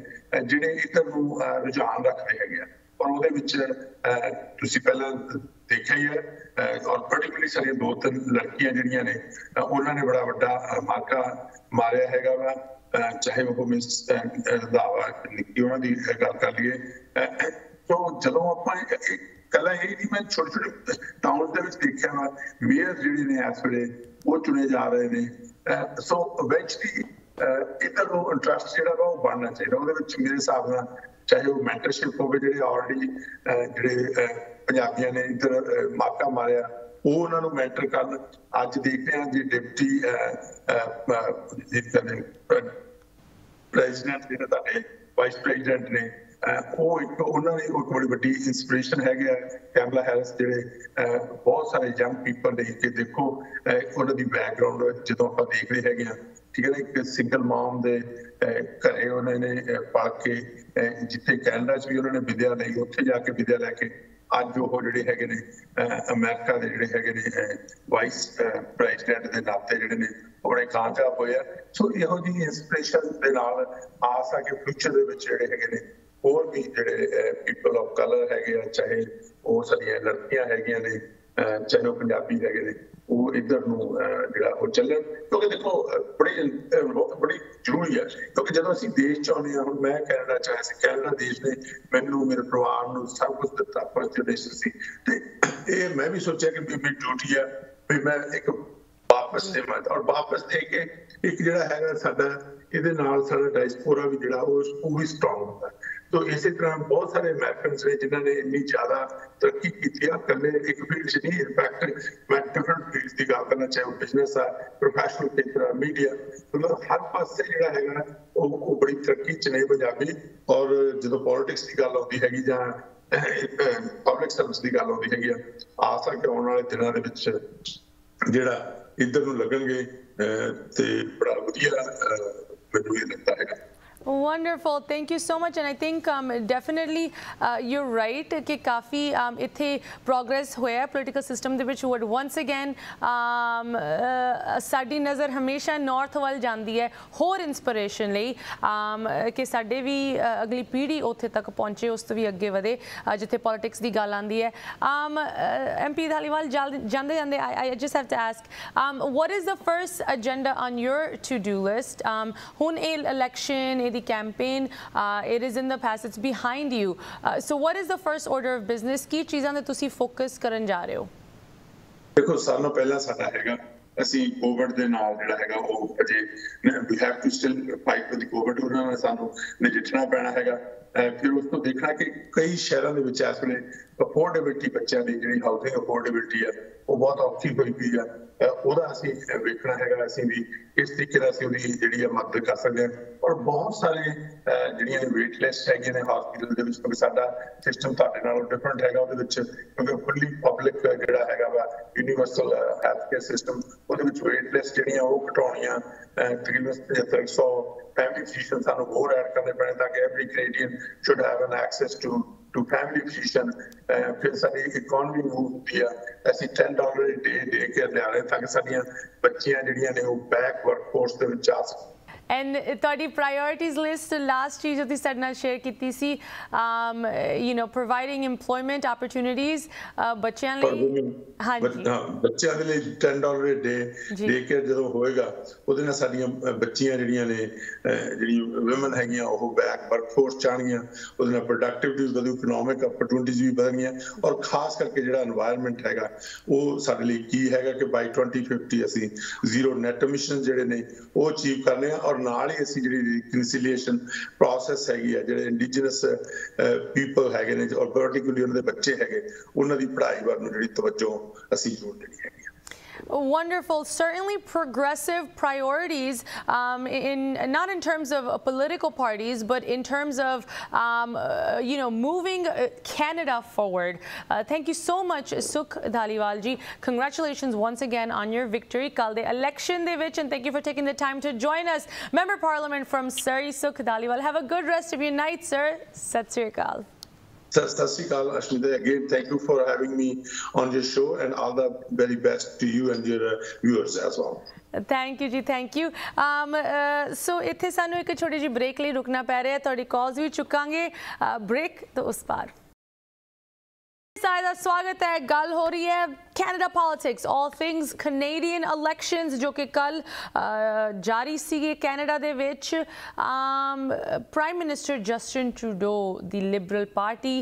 ਜਿਹੜੇ ਇੱਧਰ ਨੂੰ ਰੁਝਾਨ ਰੱਖਦੇ ਹੈਗੇ ਆ। ਔਰ ਉਹਦੇ ਵਿੱਚ ਤੁਸੀਂ ਪਹਿਲਾਂ ਦੇਖਿਆ ਹੀ ਹੈ ਔਰ ਪਾਰਟਿਕੂਲਰਲੀ ਸਾਡੀਆਂ ਦੋ ਤਿੰਨ ਲੜਕੀਆਂ ਜਿਹੜੀਆਂ ਨੇ ਉਹਨਾਂ ਨੇ ਬੜਾ ਵੱਡਾ ਮਾਰਕਾ ਮਾਰਿਆ ਹੈਗਾ ਵਾ। ਚਾਹੇ ਉਹ ਮਿਸ ਦਾਵਾ ਨਿੱਕੀ ਦੀ ਗੱਲ ਕਰ ਲਈਏ। ਤੋਂ ਜਦੋਂ ਆਪਾਂ ਕੱਲਾ ਇਹ ਨਹੀਂ ਮੈਂ ਛੋਟੇ ਛੋਟੇ ਟਾਊਨ ਦੇ ਵਿੱਚ ਦੇਖਿਆ ਵਾ ਮੇਅਰ ਜਿਹੜੇ ਨੇ ਇਸ ਵੇਲੇ, ਉਹ ਚੁਣੇ ਜਾ ਰਹੇ ਨੇ। ਸੋ ਇਵੈਂਚੁਅਲੀ ਇਧਰ ਨੂੰ ਇੰਟਰਸਟ ਜਿਹੜਾ ਵਾ ਉਹ ਬਣਨਾ ਚਾਹੀਦਾ। ਉਹਦੇ ਵਿੱਚ ਮੇਰੇ ਹਿਸਾਬ ਨਾਲ ਚਾਹੇ ਉਹ ਮੈਂਟਰਸ਼ਿਪ ਹੋਵੇ, ਜਿਹੜੇ ਆਲਰੇਡੀ ਜਿਹੜੇ ਪੰਜਾਬੀਆਂ ਨੇ ਇਧਰ ਮਾਕਾ ਮਾਰਿਆ ਉਹ ਉਹਨਾਂ ਨੂੰ ਮੈਂਟਰ ਕਰਨ ਅੱਜ ਦੇਖਦੇ ਹਾਂ ਜੀ ਡਿਪਟੀ ਪ੍ਰੈਜ਼ੀਡੈਂਟ ਜਿਹੜੇ ਤੁਹਾਡੇ ਵਾਈਸ ਪ੍ਰੈਜ਼ੀਡੈਂਟ ਨੇ ਉਹ ਇੱਕ ਉਹਨਾਂ ਦੀ ਇੱਕ ਬੜੀ ਵੱਡੀ ਇਨਸਪੀਰੇਸ਼ਨ ਹੈਗੀ ਕੈਮਲਾ ਹੈਰਿਸ ਜਿਹੜੇ ਬਹੁਤ ਸਾਰੇ ਯੰਗ ਪੀਪਲ ਨੇ, ਕਿ ਦੇਖੋ ਉਹਨਾਂ ਦੀ ਬੈਕਗ੍ਰਾਉਂਡ ਜਦੋਂ ਆਪਾਂ ਦੇਖਦੇ ਹੈਗੇ ਆ, ਠੀਕ ਹੈ ਨਾ, ਇੱਕ ਸਿੰਗਲ ਮਮ ਦੇ ਘਰੇ ਉਹਨਾਂ ਨੇ ਪਾ ਕੇ ਜਿੱਥੇ ਕੈਨੇਡਾ 'ਚ ਵੀ ਉਹਨਾਂ ਨੇ ਵਿਦਿਆ ਲਈ, ਉੱਥੇ ਜਾ ਕੇ ਵਿਦਿਆ ਲੈ ਕੇ ਅੱਜ ਉਹ ਜਿਹੜੇ ਹੈਗੇ ਨੇ ਅਮਰੀਕਾ ਦੇ ਜਿਹੜੇ ਹੈਗੇ ਨੇ ਵਾਈਸ ਪ੍ਰੈਜ਼ੀਡੈਂਟ ਦੇ ਨਾਤੇ ਜਿਹੜੇ ਨੇ ਬੜੇ ਕਾਮਯਾਬ ਹੋਏ ਆ। ਸੋ ਇਹੋ ਜਿਹੀ ਇਨਸਪੀਰੇਸ਼ਨ ਦੇ ਨਾਲ ਆਸ ਆ ਕਿ ਫਿਊਚਰ ਦੇ ਵਿੱਚ ਜਿਹੜੇ ਹੈਗੇ ਨੇ, ਹੋਰ ਵੀ ਜਿਹੜੇ ਪੀਪਲ ਆਫ ਕਲਰ ਹੈਗੇ ਆ, ਚਾਹੇ ਉਹ ਸਾਡੀਆਂ ਲੜਕੀਆਂ ਹੈਗੀਆਂ ਨੇ ਚਾਹੇ ਉਹ ਪੰਜਾਬੀ ਹੈਗੇ ਨੇ ਉਹ ਇਧਰ ਨੂੰ ਜਿਹੜਾ ਉਹ ਚੱਲਣ। ਕਿਉਂਕਿ ਦੇਖੋ ਬੜੀ ਬੜੀ ਜ਼ਰੂਰੀ ਹੈ ਕਿਉਂਕਿ ਜਦੋਂ ਅਸੀਂ ਦੇਸ਼ ਚ ਆਉਂਦੇ ਹਾਂ, ਹੁਣ ਮੈਂ ਕੈਨੇਡਾ ਚ ਆਇਆ ਸੀ, ਕੈਨੇਡਾ ਦੇਸ਼ ਨੇ ਮੈਨੂੰ, ਮੇਰੇ ਪਰਿਵਾਰ ਨੂੰ ਸਭ ਕੁਝ ਦਿੱਤਾ ਪਰਚੇਸ਼ਨ ਸੀ। ਤੇ ਇਹ ਮੈਂ ਵੀ ਸੋਚਿਆ ਕਿ ਮੇਰੀ ਡਿਊਟੀ ਹੈ ਵੀ ਮੈਂ ਇੱਕ ਵਾਪਸ ਦੇ ਮੈਂ ਔਰ ਵਾਪਸ ਦੇ ਕੇ ਇੱਕ ਜਿਹੜਾ ਹੈਗਾ ਸਾਡਾ ਇਹਦੇ ਨਾਲ ਸਾਡਾ ਡਾਇਸਪੋਰਾ ਵੀ ਜਿਹੜਾ ਉਹ ਵੀ ਸਟਰੋਂਗ ਹੁੰਦਾ। ਤੋ ਇਸੇ ਤਰ੍ਹਾਂ ਬਹੁਤ ਸਾਰੇ ਅਮਰੀਕਨਸ ਨੇ ਜਿਨ੍ਹਾਂ ਨੇ ਇੰਨੀ ਜ਼ਿਆਦਾ ਤਰੱਕੀ ਕੀਤੀ ਆ। ਕੱਲੇ ਇੱਕ ਫੀਲਡ 'ਚ ਨਹੀਂ ਇਨਫੈਕਟ ਮੈਂ ਡਿਫਰੈਂਟ ਫੀਲਡਸ ਦੀ ਗੱਲ ਕਰਨਾ ਚਾਹੇ ਬਿਜ਼ਨਸ ਆ ਪ੍ਰੋਫੈਸ਼ਨਲ ਖੇਤਰ ਮੀਡੀਆ ਮਤਲਬ ਹਰ ਪਾਸੇ ਜਿਹੜਾ ਹੈਗਾ, ਉਹ ਬੜੀ ਤਰੱਕੀ 'ਚ ਨੇ ਪੰਜਾਬੀ। ਔਰ ਜਦੋਂ ਪੋਲਿਟਿਕਸ ਦੀ ਗੱਲ ਆਉਂਦੀ ਹੈਗੀ ਜਾਂ ਪਬਲਿਕ ਸਰਵਿਸ ਦੀ ਗੱਲ ਆਉਂਦੀ ਹੈਗੀ ਆ, ਆਸ ਆ ਕਿ ਆਉਣ ਵਾਲੇ ਦਿਨਾਂ ਦੇ ਵਿੱਚ ਜਿਹੜਾ ਇੱਧਰ ਨੂੰ ਲੱਗਣਗੇ ਤੇ ਬੜਾ ਵਧੀਆ ਮੈਨੂੰ ਇਹ ਲੱਗਦਾ ਹੈਗਾ Wonderful. Thank you so much. And I think um, definitely uh, you're right ਕਿ ਕਾਫੀ um, ਇੱਥੇ progress ਹੋਇਆ political system ਦੇ ਵਿੱਚ would once again um, uh, ਸਾਡੀ ਨਜ਼ਰ ਹਮੇਸ਼ਾ ਨਾਰਥ ਵੱਲ ਜਾਂਦੀ ਹੈ ਹੋਰ ਇਨਸਪੀਰੇਸ਼ਨ ਲਈ um, ਕਿ ਸਾਡੇ ਵੀ uh, ਅਗਲੀ ਪੀੜ੍ਹੀ ਉੱਥੇ ਤੱਕ ਪਹੁੰਚੇ ਉਸ ਤੋਂ ਵੀ ਅੱਗੇ ਵਧੇ ਜਿੱਥੇ politics ਦੀ ਗੱਲ ਆਉਂਦੀ ਹੈ um, MP ਧਾਲੀਵਾਲ ਜਾਂਦੇ ਜਾਂਦੇ I, I just have to ask um, what is the first agenda on your to-do list um, ਹੁਣ ਇਹ election the campaign uh, it is in the past it's behind you uh, so what is the first order of business ਕੀ ਚੀਜ਼ਾਂ ਤੇ ਤੁਸੀਂ ਫੋਕਸ ਕਰਨ ਜਾ ਰਹੇ ਹੋ ਦੇਖੋ ਸਾਨੂੰ ਪਹਿਲਾਂ ਸਾਡਾ ਹੈਗਾ ਅਸੀਂ ਕੋਵਿਡ ਦੇ ਨਾਲ ਜਿਹੜਾ ਹੈਗਾ ਉਹ ਅਜੇ ਵੀ have to still fight with COVID ਉਹਨਾਂ ਨਾਲ ਸਾਨੂੰ ਨਜਿੱਠਣਾ ਪੈਣਾ ਹੈਗਾ ਅਹ ਫਿਰ ਉਸ ਤੋਂ ਦੇਖਣਾ ਕਿ ਕਈ ਸ਼ਹਿਰਾਂ ਦੇ ਵਿੱਚ ਇਸ ਵੇਲੇ ਅਫੋਰਡੇਬਿਲਟੀ ਬੱਚਿਆਂ ਦੀ ਜਿਹੜੀ ਹਾਊਸਿੰਗ ਅਫੋਰਡੇਬਿਲਟੀ ਆ, ਉਹ ਬਹੁਤ ਔਖੀ ਹੋਈ ਪਈ ਆ। ਉਹਦਾ ਅਸੀਂ ਵੇਖਣਾ ਹੈਗਾ ਅਸੀਂ ਵੀ ਇਸ ਤਰੀਕੇ ਨਾਲ ਅਸੀਂ ਉਹਦੀ ਜਿਹੜੀ ਆ ਮਦਦ ਕਰ ਸਕਦੇ ਹਾਂ। ਔਰ ਬਹੁਤ ਸਾਰੇ ਜਿਹੜੀਆਂ ਨੇ ਵੇਟ ਲਿਸਟ ਹੈਗੀਆਂ ਨੇ ਹਸਪੀਟਲ ਦੇ ਵਿੱਚ, ਕਿਉਂਕਿ ਸਾਡਾ ਸਿਸਟਮ ਤੁਹਾਡੇ ਨਾਲੋਂ ਡਿਫਰੈਂਟ ਹੈਗਾ ਉਹਦੇ ਵਿੱਚ, ਕਿਉਂਕਿ ਫੁੱਲੀ ਪਬਲਿਕ ਜਿਹੜਾ ਹੈਗਾ ਵਾ ਯੂਨੀਵਰਸਲ ਹੈਲਥ ਕੇਅਰ ਸਿਸਟਮ ਉਹਦੇ ਵਿੱਚ ਵੇਟ ਲਿਸਟ ਜਿਹੜੀਆਂ ਉਹ ਘਟਾਉਣੀਆਂ ਅਹ ਤਕਰੀਬਨ 7500 ਫੈਮਿਲੀ ਫਿਜ਼ੀਸ਼ੀਅਨ ਸਾਨੂੰ ਹੋਰ ਐਡ ਕਰਨੇ ਪੈਣੇ ਤਾਂ ਕਿ every Canadian should have an access to to family physician ਫਿਰ ਸਾਡੀ ਇਕਨੋਮੀ ਮੂਵ ਹੁੰਦੀ ਆ ਅਸੀਂ 10 ਡਾਲਰ ਡੇ ਦੇ ਕੇ ਲਿਆ ਰਹੇ ਤਾਂ ਕਿ ਸਾਡੀਆਂ ਬੱਚੀਆਂ ਜਿਹੜੀਆਂ ਨੇ ਉਹ ਬੈਕ ਵਰਕਫੋਰਸ ਦੇ ਵਿੱਚ ਆ ਸਕਣ ਐਂਡ uh, ਤੁਹਾਡੀ ਪ੍ਰਾਇੋਰਟੀਜ਼ ਲਿਸਟ ਲਾਸਟ ਚੀਜ਼ ਤੁਸੀਂ ਸਾਡੇ ਨਾਲ ਸ਼ੇਅਰ ਕੀਤੀ ਸੀ um you know providing employment opportunities ਬੱਚਿਆਂ ਲਈ। ਹਾਂਜੀ। ਬੱਚਿਆਂ ਦੇ ਲਈ 10 ਡਾਲਰ ਏ ਡੇ ਡੇ ਕੇਅਰ ਜਦੋਂ ਹੋਏਗਾ ਉਹਦੇ ਨਾਲ ਸਾਡੀਆਂ ਬੱਚੀਆਂ ਜਿਹੜੀਆਂ ਨੇ ਜਿਹੜੀ ਔਰਤਾਂ ਹੈਗੀਆਂ ਉਹ ਬੈਕ ਵਰਕਫੋਰਸ ਚਾਹਣਗੀਆਂ ਉਹਦੇ ਨਾਲ ਪ੍ਰੋਡਕਟਿਵਿਟੀ ਵਧੂ ਇਕਨੋਮਿਕ ਅਪਰਚੂਨਿਟੀਜ਼ ਵੀ ਵਧਣਗੀਆਂ ਔਰ ਖਾਸ ਕਰਕੇ ਜਿਹੜਾ এনवायरमेंट ਹੈਗਾ ਉਹ ਸਾਡੇ ਲਈ ਕੀ ਹੈਗਾ ਕਿ ਬਾਈ 2050 ਅਸੀਂ ਜ਼ੀਰੋ ਨੈਟ ਐਮਿਸ਼ਨ ਜਿਹੜੇ ਨੇ ਉਹ ਅਚੀਵ ਕਰਨੇ ਆ ਔਰ ਨਾਲ ਹੀ ਅਸੀਂ ਜਿਹੜੀ ਰਿਕਨਸੀਲੀਏਸ਼ਨ ਪ੍ਰੋਸੈਸ ਹੈਗੀ ਆ, ਜਿਹੜੇ ਇੰਡੀਜੀਨਸ ਪੀਪਲ ਹੈਗੇ ਨੇ ਔਰ ਪਾਰਟਿਕੂਲਰਲੀ ਉਹਨਾਂ ਦੇ ਬੱਚੇ ਹੈਗੇ, ਉਹਨਾਂ ਦੀ ਪੜ੍ਹਾਈ ਵੱਲ ਨੂੰ ਜਿਹੜੀ ਤਵੱਜੋ ਅਸੀਂ ਜ਼ਰੂਰ ਦੇਣੀ ਹੈਗੀ wonderful certainly progressive priorities um, in not in terms of political parties but in terms of um, uh, you know moving canada forward. Uh, thank you so much sukh dhaliwal ji congratulations once again on your victory. Kal de election de vich and thank you for taking the time to join us. Member parliament from surrey sukh dhaliwal. Have a good rest of your night sir. Sat sri akal ਸਤਿ ਸ਼੍ਰੀ ਅਕਾਲ Ashmita again thank you for having me on your show and all the very best to you and your viewers as well thank you ji thank you um so ਇੱਥੇ ਸਾਨੂੰ ਇੱਕ ਛੋਟੀ ਜਿਹੀ ਬ੍ਰੇਕ ਲਈ ਰੁਕਣਾ ਪੈ ਰਿਹਾ ਤੁਹਾਡੀ ਕਾਲਸ ਵੀ ਚੁੱਕਾਂਗੇ ਬ੍ਰੇਕ ਤੋਂ ਉਸ ਪਾਰ ਸਾਰਾ ਸਵਾਗਤ ਹੈ ਗੱਲ ਹੋ ਰਹੀ ਹੈ Canada politics all things Canadian elections ਜੋ ਕਿ ਕੱਲ ਜਾਰੀ ਸੀਗੇ ਕੈਨੇਡਾ ਦੇ ਵਿੱਚ। ਪ੍ਰਾਈਮ ਮਿਨਿਸਟਰ ਜਸਟਿਨ ਟਰੂਡੋ ਦੀ ਲਿਬਰਲ ਪਾਰਟੀ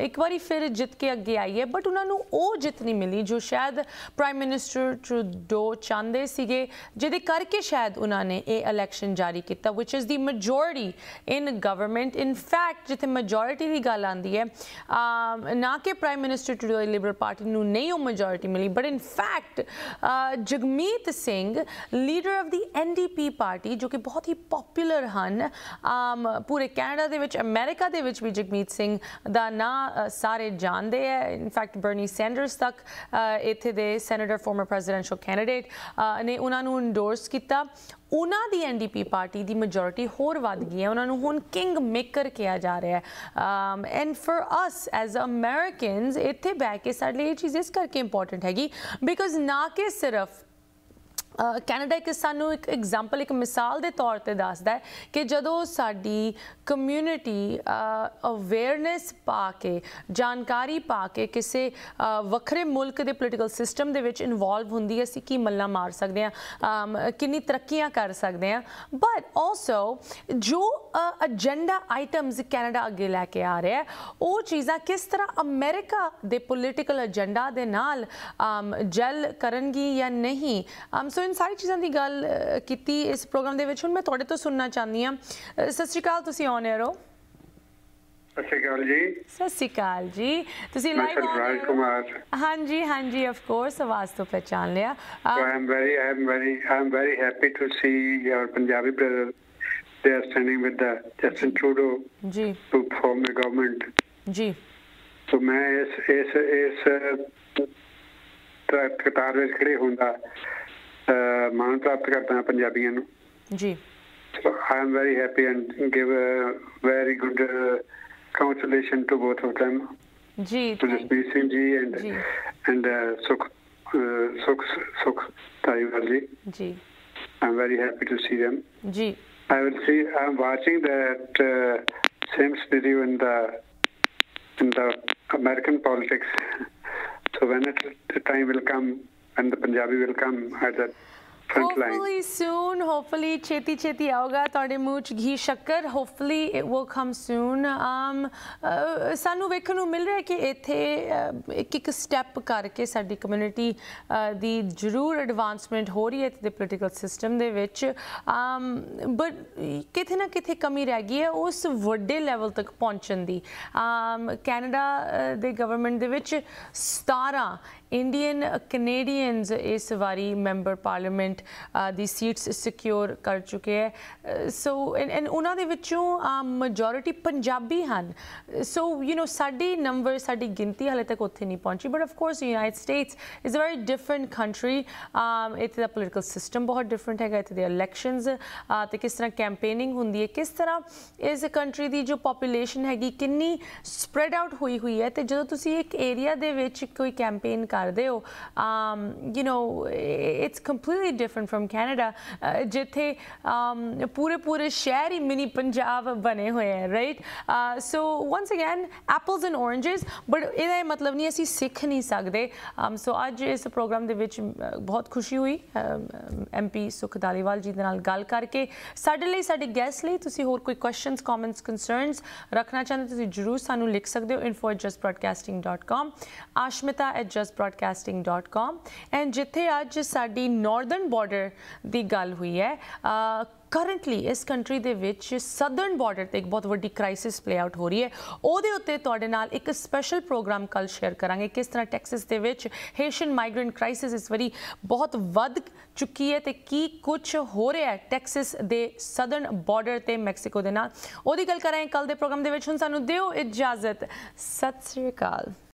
ਇੱਕ ਵਾਰੀ ਫਿਰ ਜਿੱਤ ਕੇ ਅੱਗੇ ਆਈ ਹੈ ਬਟ ਉਹਨਾਂ ਨੂੰ ਉਹ ਜਿੱਤ ਨਹੀਂ ਮਿਲੀ ਜੋ ਸ਼ਾਇਦ ਪ੍ਰਾਈਮ ਮਿਨਿਸਟਰ ਟਰੂਡੋ ਚਾਹੁੰਦੇ ਸੀਗੇ, ਜਿਹਦੇ ਕਰਕੇ ਸ਼ਾਇਦ ਉਹਨਾਂ ਨੇ ਇਹ ਇਲੈਕਸ਼ਨ ਜਾਰੀ ਕੀਤਾ, which is the majority in government. In fact, ਜਿੱਥੇ ਮੈਜੋਰਿਟੀ ਦੀ ਗੱਲ ਆਂਦੀ ਹੈ ਨਾ ਕਿ ਪ੍ਰਾਈਮ ਮਿਨਿਸਟਰ ਟਰੂਡੋ ਦੀ ਲਿਬਰਲ ਪਾਰਟੀ ਨੂੰ ਨਹੀਂ ਉਹ ਮੈਜੋਰਿਟੀ ਮਿਲੀ but in Jagmeet Singh leader of the NDP party ਜੋ ਕਿ ਬਹੁਤ ਹੀ ਪਪੂਲਰ ਹਨ ਪੂਰੇ ਕੈਨੇਡਾ ਦੇ ਵਿੱਚ ਅਮਰੀਕਾ ਦੇ ਵਿੱਚ ਵੀ ਜਗਮੀਤ ਸਿੰਘ ਦਾ ਨਾਂ ਸਾਰੇ ਜਾਣਦੇ ਹੈ ਇਨ ਫੈਕਟ ਬਰਨੀ ਸੈਂਡਰਸ ਤੱਕ ਇੱਥੇ ਦੇ ਸੈਨੇਟਰ ਫਾਰਮਰ ਪ੍ਰੈਜ਼ੀਡੈਂਸ਼ੀਅਲ ਕੈਂਡੀਡੇਟ ਨੇ ਉਹਨਾਂ ਨੂੰ ਇੰਡੋਰਸ ਕੀਤਾ ਉਹਨਾਂ ਦੀ ਐਨਡੀਪੀ ਪਾਰਟੀ ਦੀ ਮੈਜੋਰਿਟੀ ਹੋਰ ਵੱਧ ਗਈ ਹੈ। ਉਹਨਾਂ ਨੂੰ ਹੁਣ ਕਿੰਗ ਮੇਕਰ ਕਿਹਾ ਜਾ ਰਿਹਾ ਹੈ। And for us as Americans ਇੱਥੇ ਬੈ ਕੇ ਸਾਡੇ ਲਈ ਇਹ ਚੀਜ਼ ਇਸ ਕਰਕੇ ਇੰਪੋਰਟੈਂਟ ਹੈਗੀ ਬਿਕਾਜ਼ ਨਾ ਕਿ ਸਿਰਫ ਕੈਨੇਡਾ ਇੱਕ ਸਾਨੂੰ ਇੱਕ ਐਗਜ਼ਾਮਪਲ ਇੱਕ ਮਿਸਾਲ ਦੇ ਤੌਰ ਤੇ ਦੱਸਦਾ ਹੈ ਕਿ ਜਦੋਂ ਸਾਡੀ ਕਮਿਊਨਿਟੀ ਅਵੇਅਰਨੈਸ ਪਾ ਕੇ, ਜਾਣਕਾਰੀ ਪਾ ਕੇ ਕਿਸੇ ਵੱਖਰੇ ਮੁਲਕ ਦੇ ਪੋਲੀਟੀਕਲ ਸਿਸਟਮ ਦੇ ਵਿੱਚ ਇਨਵੋਲਵ ਹੁੰਦੀ ਹੈ, ਅਸੀਂ ਕੀ ਮੱਲਾ ਮਾਰ ਸਕਦੇ ਹਾਂ ਕਿੰਨੀ ਤਰੱਕੀਆਂ ਕਰ ਸਕਦੇ ਹਾਂ। ਬਟ ਆਲਸੋ ਜੋ ਏਜੰਡਾ ਆਈਟਮਸ ਕੈਨੇਡਾ ਅੱਗੇ ਲੈ ਕੇ ਆ ਰਿਹਾ ਉਹ ਚੀਜ਼ਾਂ ਕਿਸ ਤਰ੍ਹਾਂ ਅਮਰੀਕਾ ਦੇ ਪੋਲੀਟੀਕਲ ਏਜੰਡਾ ਦੇ ਨਾਲ ਜਲ ਕਰਨਗੀ ਜਾਂ ਨਹੀਂ? ਸੋ ਇਨ ਸਾਰੀ ਚੀਜ਼ਾਂ ਦੀ ਗੱਲ ਕੀਤੀ ਇਸ ਪ੍ਰੋਗਰਾਮ ਦੇ ਵਿੱਚ। ਹੁਣ ਮੈਂ ਤੁਹਾਡੇ ਤੋਂ ਸੁਣਨਾ ਚਾਹੁੰਦੀ ਹਾਂ। ਸਤਿ ਸ਼੍ਰੀ ਅਕਾਲ ਤੁਸੀਂ ਔਨ 에ਅਰ ਹੋ? ਸਤਿ ਸ਼੍ਰੀ ਅਕਾਲ ਜੀ। ਸਤਿ ਸ਼੍ਰੀ ਅਕਾਲ ਜੀ। ਤੁਸੀਂ ਲਾਈਵ ਮੈਂ ਰਾਜ ਕੁਮਾਰ ਹਾਂਜੀ ਹਾਂਜੀ ਆਫ ਕੋਰਸ ਆਵਾਜ਼ ਤੋਂ ਪਛਾਣ ਲਿਆ। I am very I am very I am very happy to see your Punjabi brother they are standing with the Justin Trudeau ਜੀ to form a government. ਜੀ ਸੋ ਮੈਂ ਇਸ ਇਸ ਇਸ ਕਤਾਰ ਵਿੱਚ ਖੜੇ ਹੁੰਦਾ ਮਾਣ ਪ੍ਰਾਪਤ ਕਰਦਾ ਹਾਂ ਪੰਜਾਬੀਆਂ ਨੂੰ ਜੀ So I am very happy and give a very good uh, congratulations to both of them, ਜੀ to Jasmeet Singh ji and Ji. and uh, Sukh uh, Sukh Sukh Taiwal ji. ਜੀ I'm very happy to see them. ਜੀ I will see. I'm watching that uh, same scenario in the in the American politics. So when it, the time will come, and the Punjabi will come at that. Hopefully soon, hopefully ਛੇਤੀ ਛੇਤੀ ਆਊਗਾ ਤੁਹਾਡੇ ਮੂੰਹ ਚ ਘੀ ਸ਼ੱਕਰ hopefully it will come soon. Um uh, ਸਾਨੂੰ ਵੇਖਣ ਨੂੰ ਮਿਲ ਰਿਹਾ ਕਿ ਇੱਥੇ ਇੱਕ ਇੱਕ ਸਟੈਪ ਕਰਕੇ ਸਾਡੀ ਕਮਿਊਨਿਟੀ ਦੀ ਜ਼ਰੂਰ ਐਡਵਾਂਸਮੈਂਟ ਹੋ ਰਹੀ ਹੈ ਤੇ ਪੋਲੀਟੀਕਲ ਸਿਸਟਮ ਦੇ ਵਿੱਚ। Um ਬਟ ਕਿਤੇ ਨਾ ਕਿਤੇ ਕਮੀ ਰਹਿ ਗਈ ਹੈ ਉਸ ਵੱਡੇ ਲੈਵਲ ਤੱਕ ਪਹੁੰਚਣ ਦੀ। Um ਕੈਨੇਡਾ ਦੇ ਗਵਰਨਮੈਂਟ ਦੇ ਵਿੱਚ 17 ਇੰਡੀਅਨ ਕੈਨੇਡੀਅਨਸ uh, ਇਸ ਵਾਰੀ ਮੈਂਬਰ ਪਾਰਲੀਮੈਂਟ uh, ਦੀ ਸੀਟਸ ਸਿਕਿਉਰ ਕਰ ਚੁੱਕੇ ਹੈ। uh, ਸੋ ਐਂਡ ਉਹਨਾਂ ਦੇ ਵਿੱਚੋਂ ਮੈਜੋਰਿਟੀ ਪੰਜਾਬੀ ਹਨ। ਸੋ ਯੂ نو ਸਾਡੀ ਨੰਬਰ ਸਾਡੀ ਗਿਣਤੀ ਹਾਲੇ ਤੱਕ ਉੱਥੇ ਨਹੀਂ ਪਹੁੰਚੀ। But of course United States is a very different country ਇੱਥੇ ਦਾ ਪੋਲੀਟੀਕਲ ਸਿਸਟਮ ਬਹੁਤ ਡਿਫਰੈਂਟ ਹੈਗਾ। ਇੱਥੇ ਦੇ ਇਲੈਕਸ਼ਨਸ ਤੇ ਕਿਸ ਤਰ੍ਹਾਂ ਕੈਂਪੇਨਿੰਗ ਹੁੰਦੀ ਹੈ, ਕਿਸ ਤਰ੍ਹਾਂ ਇਸ ਕੰਟਰੀ ਦੀ ਜੋ ਪੋਪੂਲੇਸ਼ਨ ਹੈਗੀ, ਕਿੰਨੀ ਸਪਰੈਡ ਆਊਟ ਹੋਈ ਹੋਈ ਹੈ। ਤੇ ਜਦੋਂ ਤੁਸੀਂ ਇੱਕ ਏਰੀਆ ਦੇ ਵਿੱਚ ਕੋਈ ਕੈਂਪੇਨ ਕਰ ਕਰਦੇ ਹੋ। Um you know, it's completely different from Canada uh, ਜਿੱਥੇ um, ਪੂਰੇ ਪੂਰੇ ਸ਼ਹਿਰ ਹੀ ਮਿਨੀ ਪੰਜਾਬ ਬਣੇ ਹੋਏ ਹੈ right so once again apples and oranges but ਇਹਦਾ ਇਹ ਮਤਲਬ ਨਹੀਂ ਅਸੀਂ ਸਿੱਖ ਨਹੀਂ ਸਕਦੇ। um, ਸੋ ਅੱਜ ਇਸ ਪ੍ਰੋਗਰਾਮ ਦੇ ਵਿੱਚ ਬਹੁਤ ਖੁਸ਼ੀ ਹੋਈ ਐਮਪੀ ਸੁਖ ਧਾਲੀਵਾਲ ਜੀ ਦੇ ਨਾਲ ਗੱਲ ਕਰਕੇ। ਸਾਡੇ ਲਈ, ਸਾਡੇ ਗੈਸਟ ਲਈ ਤੁਸੀਂ ਹੋਰ ਕੋਈ ਕੁਐਸਚਨਸ ਕਮੈਂਟਸ ਕੰਸਰਨਸ ਰੱਖਣਾ ਚਾਹੁੰਦੇ ਤੁਸੀਂ ਜਰੂਰ ਸਾਨੂੰ ਲਿਖ ਸਕਦੇ ਹੋ info@justbroadcasting.com ashmita@justbroadcasting.com ਐਂਡ ਜਿੱਥੇ ਅੱਜ ਸਾਡੀ ਨਾਰਥਰਨ ਬਾਰਡਰ ਦੀ ਗੱਲ ਹੋਈ ਹੈ ਕਰੰਟਲੀ ਇਸ ਕੰਟਰੀ ਦੇ ਵਿੱਚ ਸਦਰਨ ਬਾਰਡਰ ਤੇ ਇੱਕ ਬਹੁਤ ਵੱਡੀ ਕ੍ਰਾਈਸਿਸ ਪਲੇ ਆਊਟ ਹੋ ਰਹੀ ਹੈ ਉਹਦੇ ਉੱਤੇ ਤੁਹਾਡੇ ਨਾਲ ਇੱਕ ਸਪੈਸ਼ਲ ਪ੍ਰੋਗਰਾਮ ਕੱਲ ਸ਼ੇਅਰ ਕਰਾਂਗੇ ਕਿਸ ਤਰ੍ਹਾਂ ਟੈਕਸਸ ਦੇ ਵਿੱਚ ਹੇਸ਼ੀਅਨ ਮਾਈਗ੍ਰੈਂਟ ਕ੍ਰਾਈਸਿਸ ਇਸ ਵਾਰੀ ਬਹੁਤ ਵੱਧ ਚੁੱਕੀ ਹੈ ਤੇ ਕੀ ਕੁਝ ਹੋ ਰਿਹਾ ਹੈ ਟੈਕਸਸ ਦੇ ਸਦਰਨ ਬਾਰਡਰ ਤੇ ਮੈਕਸੀਕੋ ਦੇ ਨਾਲ ਉਹਦੀ ਗੱਲ ਕਰਾਂਗੇ ਕੱਲ ਦੇ ਪ੍ਰੋਗਰਾਮ ਦੇ ਵਿੱਚ ਹੁਣ ਸਾਨੂੰ ਦਿਓ ਇਜਾਜ਼ਤ ਸਤਿ ਸ੍ਰੀ ਅਕਾਲ